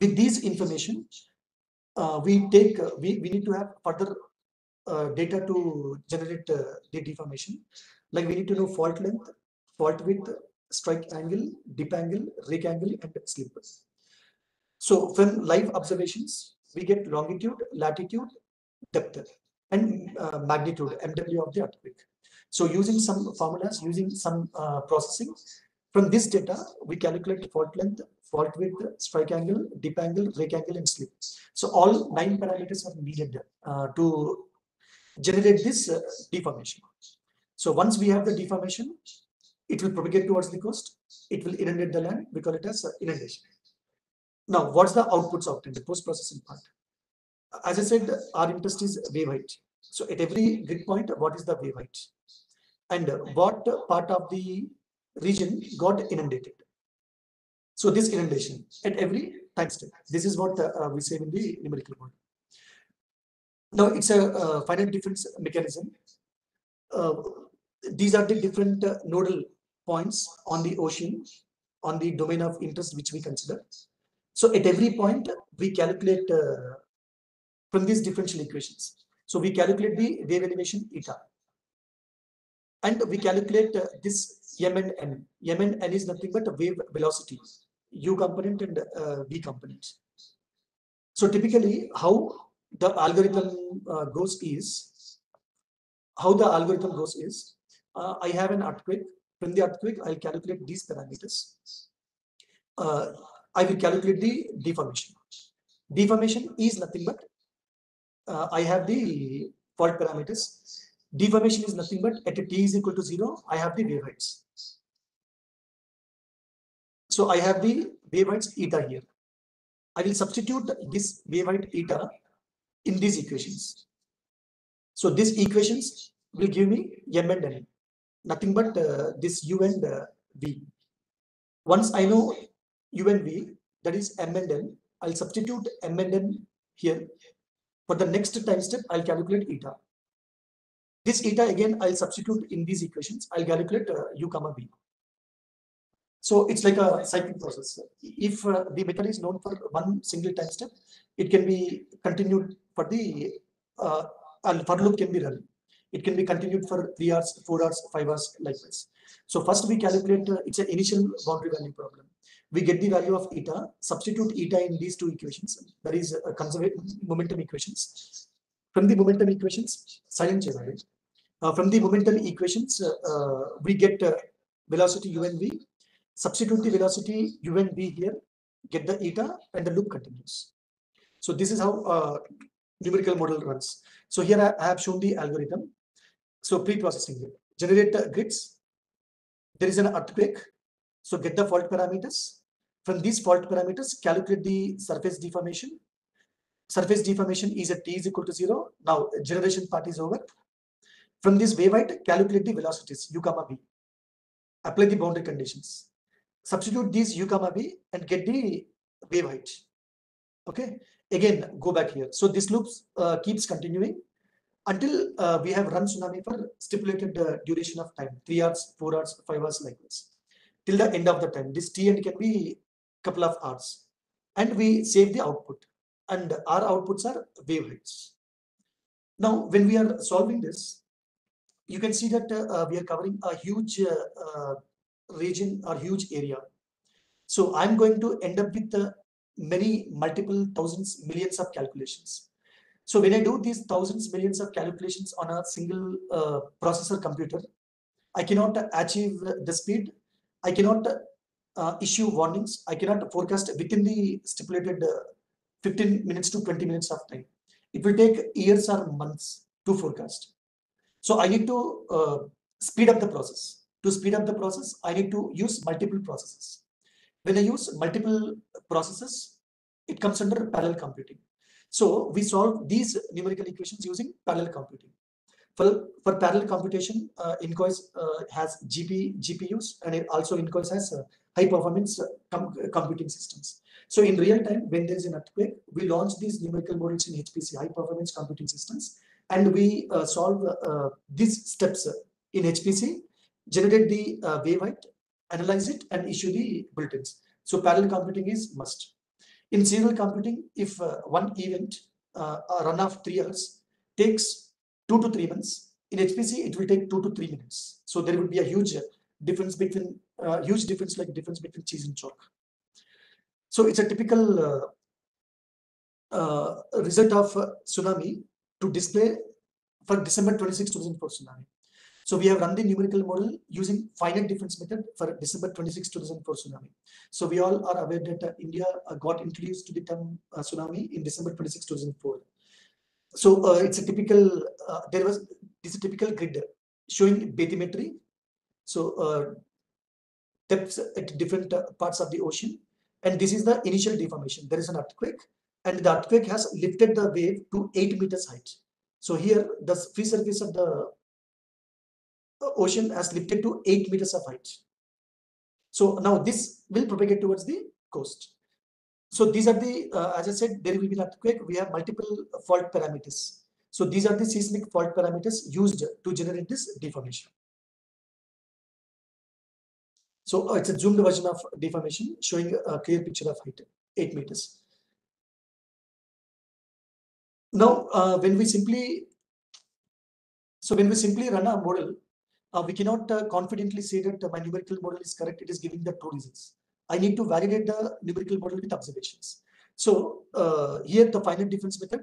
With these information, uh, we take uh, we, we need to have further uh, data to generate uh, the deformation. Like we need to know fault length, fault width, strike angle, dip angle, rake angle, and slip. So from live observations, we get longitude, latitude, depth, and uh, magnitude, MW of the earthquake. So using some formulas, using some uh, processing, from this data, we calculate fault length, fault width, strike angle, dip angle, rake angle, and slip. So all nine parameters are needed uh, to generate this uh, deformation. So once we have the deformation, it will propagate towards the coast. It will inundate the land. We call it as uh, inundation. Now, what's the outputs it, the post-processing part? As I said, our interest is wave height. So at every grid point, what is the wave height? And what part of the region got inundated? So this inundation at every time step. This is what uh, we say in the numerical model. Now it's a uh, finite difference mechanism. Uh, these are the different uh, nodal points on the ocean, on the domain of interest which we consider. So at every point, we calculate uh, from these differential equations. So we calculate the wave elevation eta. And we calculate uh, this m and n. m and n is nothing but a wave velocity, u component and uh, v component. So typically, how the algorithm uh, goes is, how the algorithm goes is, uh, I have an earthquake. From the earthquake, I'll calculate these parameters. I will calculate the deformation. Deformation is nothing but uh, I have the fault parameters. Deformation is nothing but at t is equal to zero, I have the wave heights. So I have the wave heights eta here. I will substitute this wave height eta in these equations. So these equations will give me m and n, nothing but uh, this u and uh, v. Once I know u and v, that is m and n, I'll substitute m and n here. For the next time step, I'll calculate eta. This eta again, I'll substitute in these equations. I'll calculate uh, u comma v. So it's like a cyclic process. If uh, the method is known for one single time step, it can be continued for the uh, and for loop can be run. It can be continued for three hours, four hours, five hours, likewise. So first we calculate, uh, it's an initial boundary value problem. We get the value of eta, substitute eta in these two equations, that is uh, conservative momentum equations. From the momentum equations, silent cheyali. Uh, from the momentum equations, uh, uh, we get uh, velocity u and v, substitute the velocity u and v here, get the eta and the loop continues. So this is how numerical model runs. So here I, I have shown the algorithm. So pre-processing generate the grids. There is an earthquake. So get the fault parameters. From these fault parameters, calculate the surface deformation. Surface deformation is at t is equal to zero. Now generation part is over. From this wave height, calculate the velocities u comma v. Apply the boundary conditions. Substitute these u comma v and get the wave height. Okay. Again, go back here. So this loop uh, keeps continuing until uh, we have run tsunami for stipulated uh, duration of time, three hours, four hours, five hours like this, till the end of the time. This t end can be couple of hours, and we save the output, and our outputs are wave heights. Now, when we are solving this, you can see that uh, we are covering a huge uh, uh, region or huge area. So I'm going to end up with uh, many multiple thousands, millions of calculations. So when I do these thousands, millions of calculations on a single uh, processor computer, I cannot achieve the speed. I cannot uh, issue warnings. I cannot forecast within the stipulated uh, 15 minutes to 20 minutes of time. It will take years or months to forecast. So I need to uh, speed up the process. To speed up the process, I need to use multiple processes. When I use multiple processes, it comes under parallel computing. So we solve these numerical equations using parallel computing. For, for parallel computation, uh, uh, has GP, GPUs and it also Incois has uh, high performance uh, com computing systems. So in real time, when there is an earthquake, we launch these numerical models in HPC, high performance computing systems, and we uh, solve uh, these steps in HPC, generate the uh, wave height, analyze it, and issue the bulletins. So parallel computing is must. In serial computing, if uh, one event, uh, a run of three hours, takes two to three months, in HPC it will take two to three minutes. So there will be a huge difference between, uh, huge difference like difference between cheese and chalk. So it's a typical uh, uh, result of tsunami to display for December 26, 2004 tsunami. So we have run the numerical model using finite difference method for December 26, 2004 tsunami. So we all are aware that uh, India uh, got introduced to the term uh, tsunami in December 26, 2004. So uh, it's a typical, uh, there was, this is a typical grid showing bathymetry. So depths at different uh, parts of the ocean. And this is the initial deformation. There is an earthquake and the earthquake has lifted the wave to eight meters height. So here the free surface of the uh, ocean has lifted to 8 meters of height. So now this will propagate towards the coast. So these are the, uh, as I said, there will be an earthquake. We have multiple fault parameters. So these are the seismic fault parameters used to generate this deformation. So uh, it's a zoomed version of deformation showing a clear picture of height, 8 meters. Now, uh, when we simply, so when we simply run a model, uh, we cannot uh, confidently say that my numerical model is correct. It is giving the true results. I need to validate the numerical model with observations. So uh, here the finite difference method,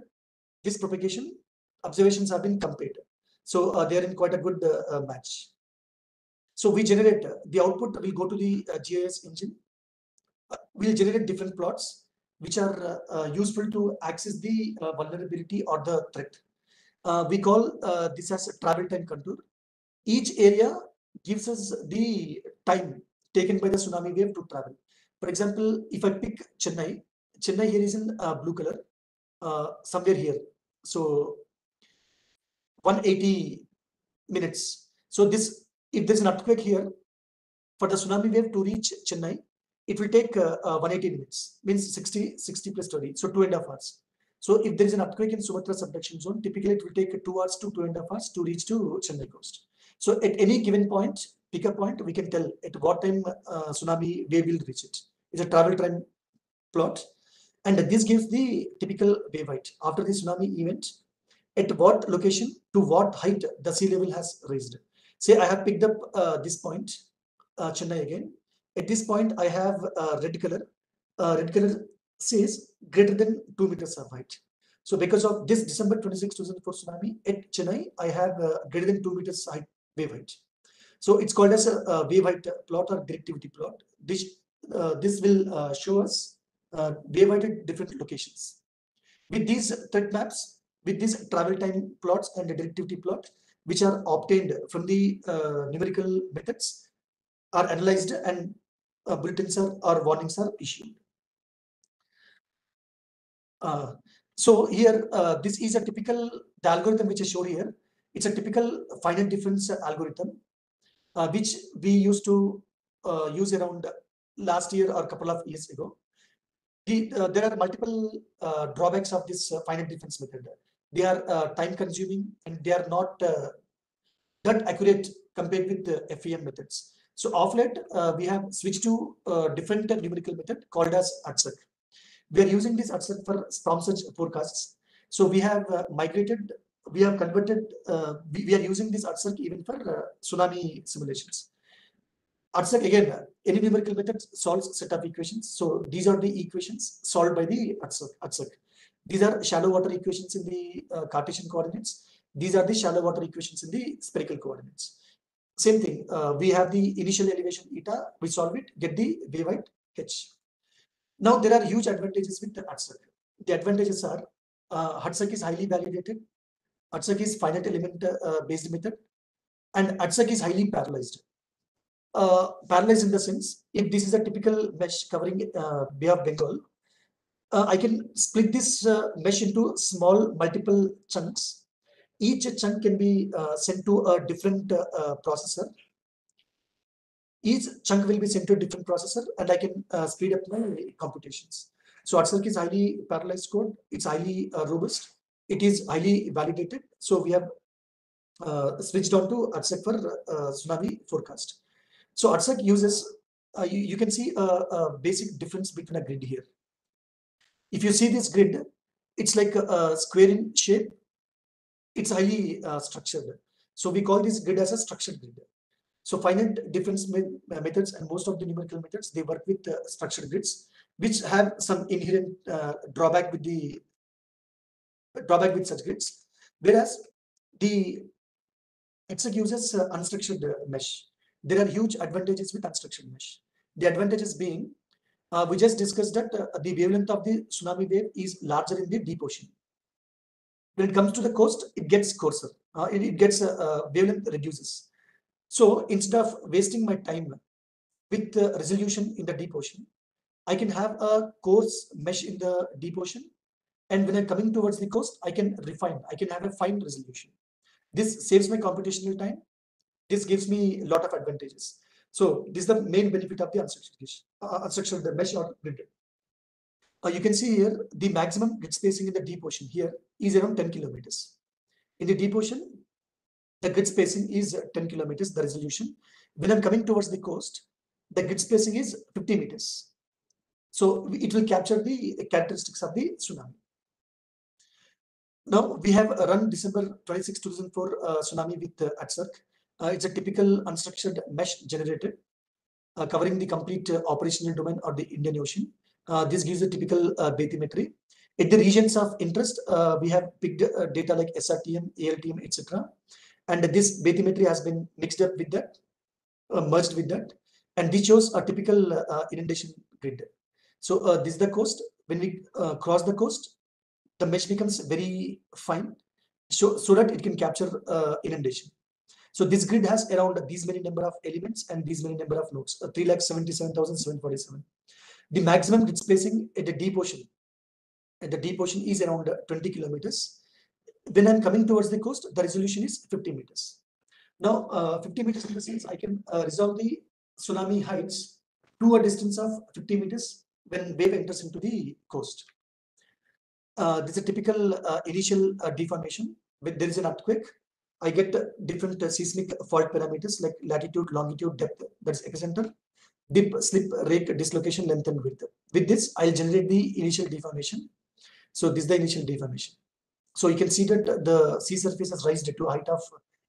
this propagation observations have been compared. So uh, they are in quite a good match. So we generate uh, the output will go to the uh, GIS engine. Uh, we'll generate different plots which are useful to access the vulnerability or the threat. We call this as a travel time contour. Each area gives us the time taken by the tsunami wave to travel. For example, if I pick Chennai, Chennai here is in uh, blue color, uh, somewhere here. So 180 minutes. So this, if there's an earthquake here, for the tsunami wave to reach Chennai, it will take uh, uh, 180 minutes, means 60, 60 plus 30, so two and a half hours. So if there is an earthquake in Sumatra subduction zone, typically it will take two hours to two and a half hours to reach to Chennai coast. So at any given point, pick a point, we can tell at what time uh, tsunami wave will reach it. It's a travel time plot. And this gives the typical wave height. After the tsunami event, at what location, to what height the sea level has raised. Say I have picked up uh, this point, uh, Chennai again. At this point, I have uh, red color. Uh, red color says greater than two meters of height. So because of this December 26, 2004 tsunami at Chennai, I have uh, greater than two meters height wave height. So it's called as a, a wave height plot or directivity plot. This uh, this will show us wave height at different locations. With these threat maps, with these travel time plots and the directivity plot, which are obtained from the uh, numerical methods, are analyzed and uh, bulletins are, or warnings are issued. Uh, so here, this is a typical, the algorithm which I showed here, it's a typical finite difference algorithm, which we used to use around last year or a couple of years ago. The, uh, there are multiple uh, drawbacks of this uh, finite difference method. They are uh, time consuming and they are not uh, that accurate compared with the FEM methods. So of late, uh, we have switched to different numerical method called as ADCIRC. We are using this ADCIRC for storm surge forecasts. So we have migrated, we have converted, uh, we, we are using this ADCIRC even for uh, tsunami simulations. ADCIRC again, any numerical method solves set of equations. So these are the equations solved by the ADCIRC. These are shallow water equations in the uh, Cartesian coordinates. These are the shallow water equations in the spherical coordinates. Same thing, uh, we have the initial elevation eta, we solve it, get the wave height h. Now there are huge advantages with the ADCIRC. The advantages are uh, is highly validated, ADCIRC is finite element uh, based method, and ADCIRC is highly parallelized. Uh, parallelized in the sense, if this is a typical mesh covering uh, Bay of Bengal, uh, I can split this uh, mesh into small multiple chunks. Each chunk can be uh, sent to a different uh, uh, processor. Each chunk will be sent to a different processor and I can uh, speed up my computations. So ADCIRC is highly parallelized code. It's highly robust. It is highly validated. So we have switched on to ADCIRC for tsunami forecast. So ADCIRC uses, you, you can see a basic difference between a grid here. If you see this grid, it's like a, a square in shape. It's highly uh, structured. So we call this grid as a structured grid. So finite difference uh, methods and most of the numerical methods, they work with uh, structured grids, which have some inherent uh, drawback with the drawback with such grids. Whereas the ADCIRC uses uh, unstructured mesh. There are huge advantages with unstructured mesh. The advantages being, uh, we just discussed that uh, the wavelength of the tsunami wave is larger in the deep ocean. When it comes to the coast, it gets coarser. Uh, it, it gets uh, uh, wavelength reduces. So instead of wasting my time with the resolution in the deep ocean, I can have a coarse mesh in the deep ocean. And when I'm coming towards the coast, I can refine, I can have a fine resolution. This saves my computational time. This gives me a lot of advantages. So this is the main benefit of the unstructured, uh, unstructured the mesh or grid. Uh, you can see here the maximum grid spacing in the deep ocean here is around 10 kilometers. In the deep ocean, the grid spacing is uh, 10 kilometers, the resolution. When I'm coming towards the coast, the grid spacing is 50 meters. So it will capture the characteristics of the tsunami. Now we have run December 26, 2004 uh, tsunami with uh, ADCIRC. Uh, it's a typical unstructured mesh generated uh, covering the complete uh, operational domain of the Indian Ocean. This gives a typical bathymetry. At the regions of interest, we have picked data like SRTM, ALTM, etc. And this bathymetry has been mixed up with that, merged with that. And this shows a typical inundation grid. So uh, this is the coast. When we uh, cross the coast, the mesh becomes very fine so, so that it can capture uh, inundation. So this grid has around these many number of elements and these many number of nodes, uh, 3,77,747. The maximum grid spacing at the deep ocean, at the deep ocean is around uh, 20 kilometers. When I'm coming towards the coast, the resolution is 50 meters. Now, uh, 50 meters in the sense I can uh, resolve the tsunami heights to a distance of 50 meters when wave enters into the coast. Uh, this is a typical uh, initial uh, deformation. When there is an earthquake, I get different uh, seismic fault parameters like latitude, longitude, depth, that's epicenter, dip, slip, rake, dislocation, length, and width. With this, I'll generate the initial deformation. So this is the initial deformation. So you can see that the sea surface has raised to a height of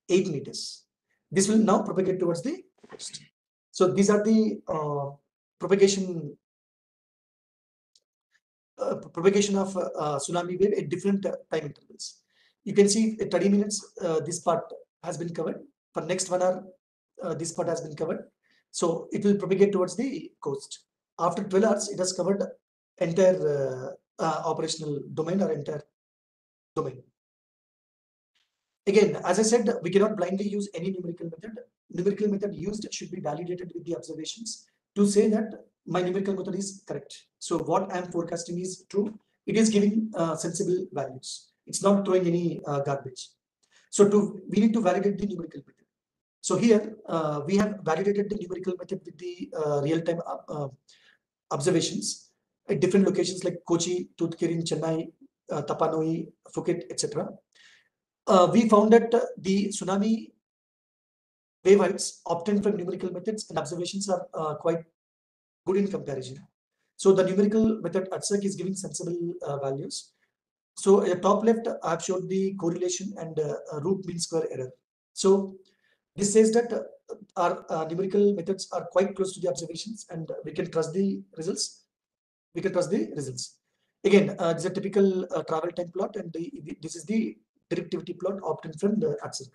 8 meters. This will now propagate towards the coast. So these are the uh, propagation uh, propagation of uh, tsunami wave at different uh, time intervals. You can see 30 minutes, uh, this part has been covered. For next one hour, uh, this part has been covered. So it will propagate towards the coast. After 12 hours, it has covered entire uh, uh, operational domain or entire domain. Again, as I said, we cannot blindly use any numerical method. Numerical method used should be validated with the observations to say that my numerical method is correct. So what I'm forecasting is true. It is giving uh, sensible values. It's not throwing any uh, garbage. So to we need to validate the numerical method. So here uh, we have validated the numerical method with the uh, real-time uh, observations at different locations like Kochi, Tuticorin, Chennai, uh, Tapanoi, Phuket, etc. Uh, we found that uh, the tsunami wave heights obtained from numerical methods and observations are quite good in comparison. So the numerical method ADCIRC is giving sensible values. So at the top left, I have showed the correlation and uh, root mean square error. So this says that uh, our uh, numerical methods are quite close to the observations and we can trust the results. We can trust the results. Again, uh, this is a typical travel time plot and the, this is the directivity plot obtained from the ADCIRC.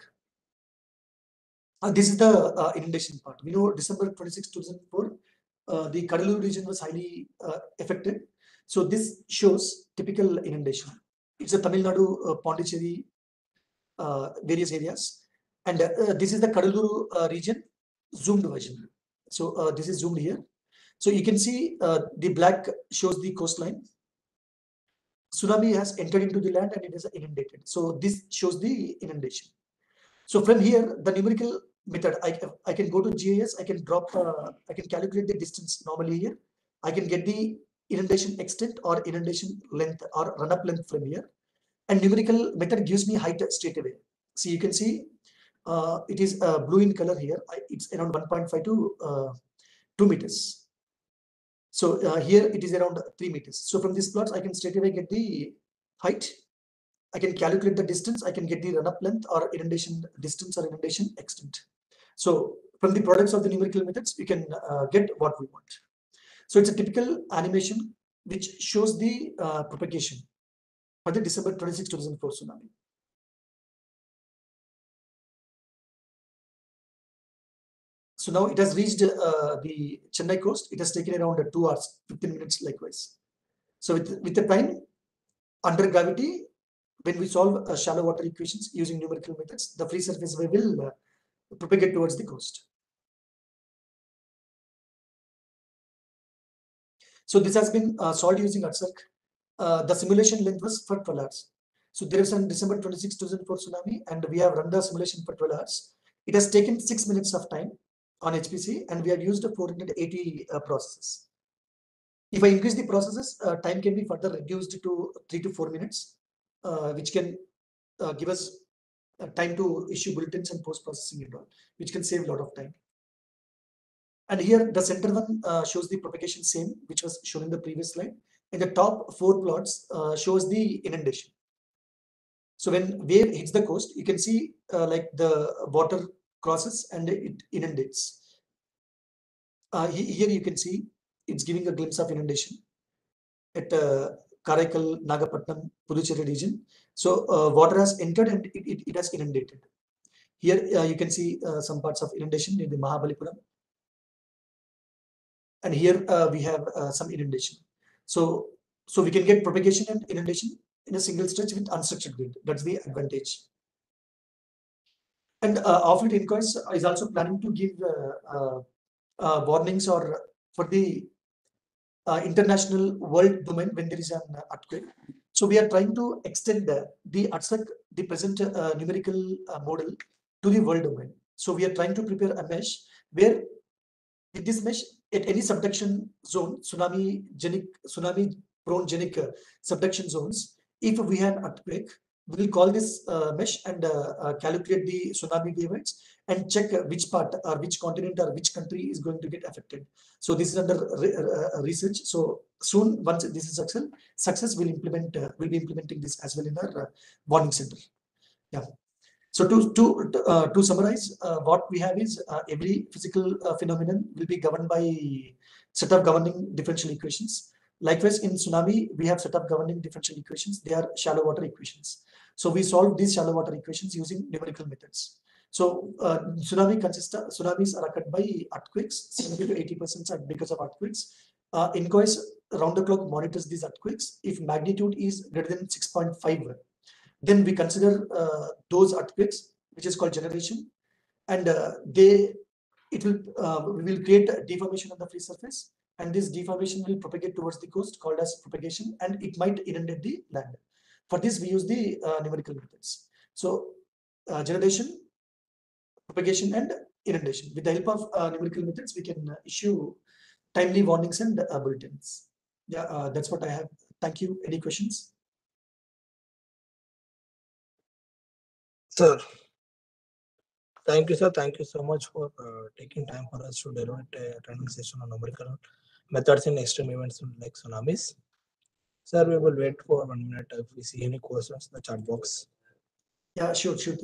Uh, this is the uh, inundation part. We know December 26, 2004, uh, the Cuddalore region was highly affected. So this shows typical inundation. It's a Tamil Nadu, uh, Pondicherry, uh, various areas. And uh, this is the Cuddalore region zoomed version. So this is zoomed here. So you can see the black shows the coastline. Tsunami has entered into the land and it is inundated. So this shows the inundation. So from here, the numerical method, I, I can go to GIS, I can drop, I can calculate the distance normally here. I can get the inundation extent or inundation length or run-up length from here. And numerical method gives me height straight away. So you can see uh, it is uh, blue in color here. It's around 1.5 to uh, 2 meters. So uh, here it is around 3 meters. So from these plots, I can straight away get the height. I can calculate the distance. I can get the run-up length or inundation distance or inundation extent. So from the products of the numerical methods, we can uh, get what we want. So it's a typical animation which shows the uh, propagation for the December 26, 2004 tsunami. So now it has reached uh, the Chennai coast. It has taken around two hours, 15 minutes likewise. So with, with the time under gravity, when we solve uh, shallow water equations using numerical methods, the free surface wave will uh, propagate towards the coast. So this has been uh, solved using ADCIRC. Uh, the simulation length was for 12 hours. So there is a December 26, 2004 tsunami, and we have run the simulation for 12 hours. It has taken six minutes of time on HPC, and we have used 480 uh, processes. If I increase the processes, uh, time can be further reduced to three to four minutes, uh, which can uh, give us time to issue bulletins and post processing and all, which can save a lot of time. And here the center one uh, shows the propagation same, which was shown in the previous slide. And the top four plots uh, shows the inundation. So when wave hits the coast, you can see uh, like the water crosses and it inundates. Uh, here you can see it's giving a glimpse of inundation at uh, Karaikal, Nagapattinam, Puducherry region. So uh, water has entered and it, it, it has inundated. Here you can see some parts of inundation in the Mahabalipuram. And here uh, we have uh, some inundation. So, so we can get propagation and inundation in a single stretch with unstructured grid. That's the advantage. And uh, Offlet INCOIS is also planning to give uh, uh, uh, warnings or for the uh, international world domain when there is an earthquake. So we are trying to extend the, the ADCIRC, the present numerical model to the world domain. So we are trying to prepare a mesh where with this mesh at any subduction zone, tsunami genic, tsunami prone genic uh, subduction zones, if we have earthquake, we will call this uh, mesh and uh, uh, calculate the tsunami wave heights and check which part or which continent or which country is going to get affected. So this is under re- uh, uh, research. So soon, once this is success, success will implement, will be implementing this as well in our warning center. Yeah. So to to uh, to summarize, uh, what we have is uh, every physical uh, phenomenon will be governed by set of governing differential equations. Likewise, in tsunami, we have set of governing differential equations. They are shallow water equations. So we solve these shallow water equations using numerical methods. So uh, tsunami consists of, tsunamis are occurred by earthquakes. 70 to 80 percent are because of earthquakes. Uh, INCOIS round the clock monitors these earthquakes. If magnitude is greater than 6.5, then we consider uh, those earthquakes, which is called generation, and uh, they it will uh, we will create a deformation on the free surface, and this deformation will propagate towards the coast, called as propagation, and it might inundate the land. For this, we use the uh, numerical methods. So, generation, propagation, and inundation. With the help of uh, numerical methods, we can uh, issue timely warnings and uh, bulletins. Yeah, that's what I have. Thank you. Any questions? Sir. Thank you, sir. Thank you so much for uh, taking time for us to deliver a training session on numerical methods in extreme events like tsunamis. Sir, we will wait for one minute if we see any questions in the chat box. Yeah, sure, sure.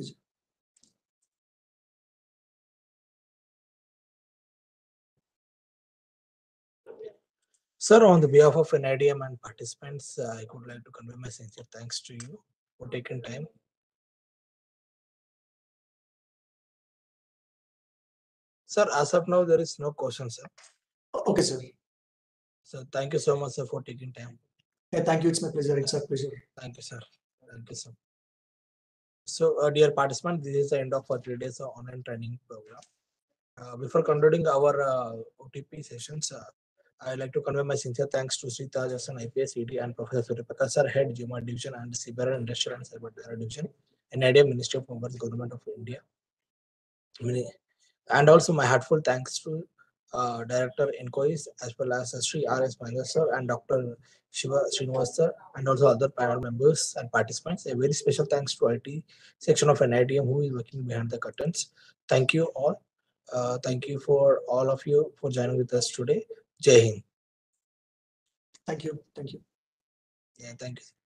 Sir, on the behalf of NIDM and participants, uh, I would like to convey my sincere thanks to you for taking time. Sir, as of now, there is no question, sir. Okay, sir. So thank you so much, sir, for taking time. Yeah, thank you. It's my pleasure. It's a pleasure. Thank you, sir. Thank you, sir. So, uh, dear participants, this is the end of our three days of online training program. Uh, before concluding our uh, OTP sessions, uh, I'd like to convey my sincere thanks to Sri Taj Hassan, IPS ED, and Professor Suryaprakash sir, Head GMA Division and Cyber and Industrial and Cyber Division, and IDEA Ministry of Commerce, Government of India. And also my heartfelt thanks to uh, Director INCOIS as well as uh, Sri R.S. Sir and Dr. Shiva Srinivas sir, and also other panel members and participants. A very special thanks to IT section of NIDM who is working behind the curtains. Thank you all. Uh, thank you for all of you for joining with us today. Jai Hind. Thank you. Thank you. Yeah, thank you.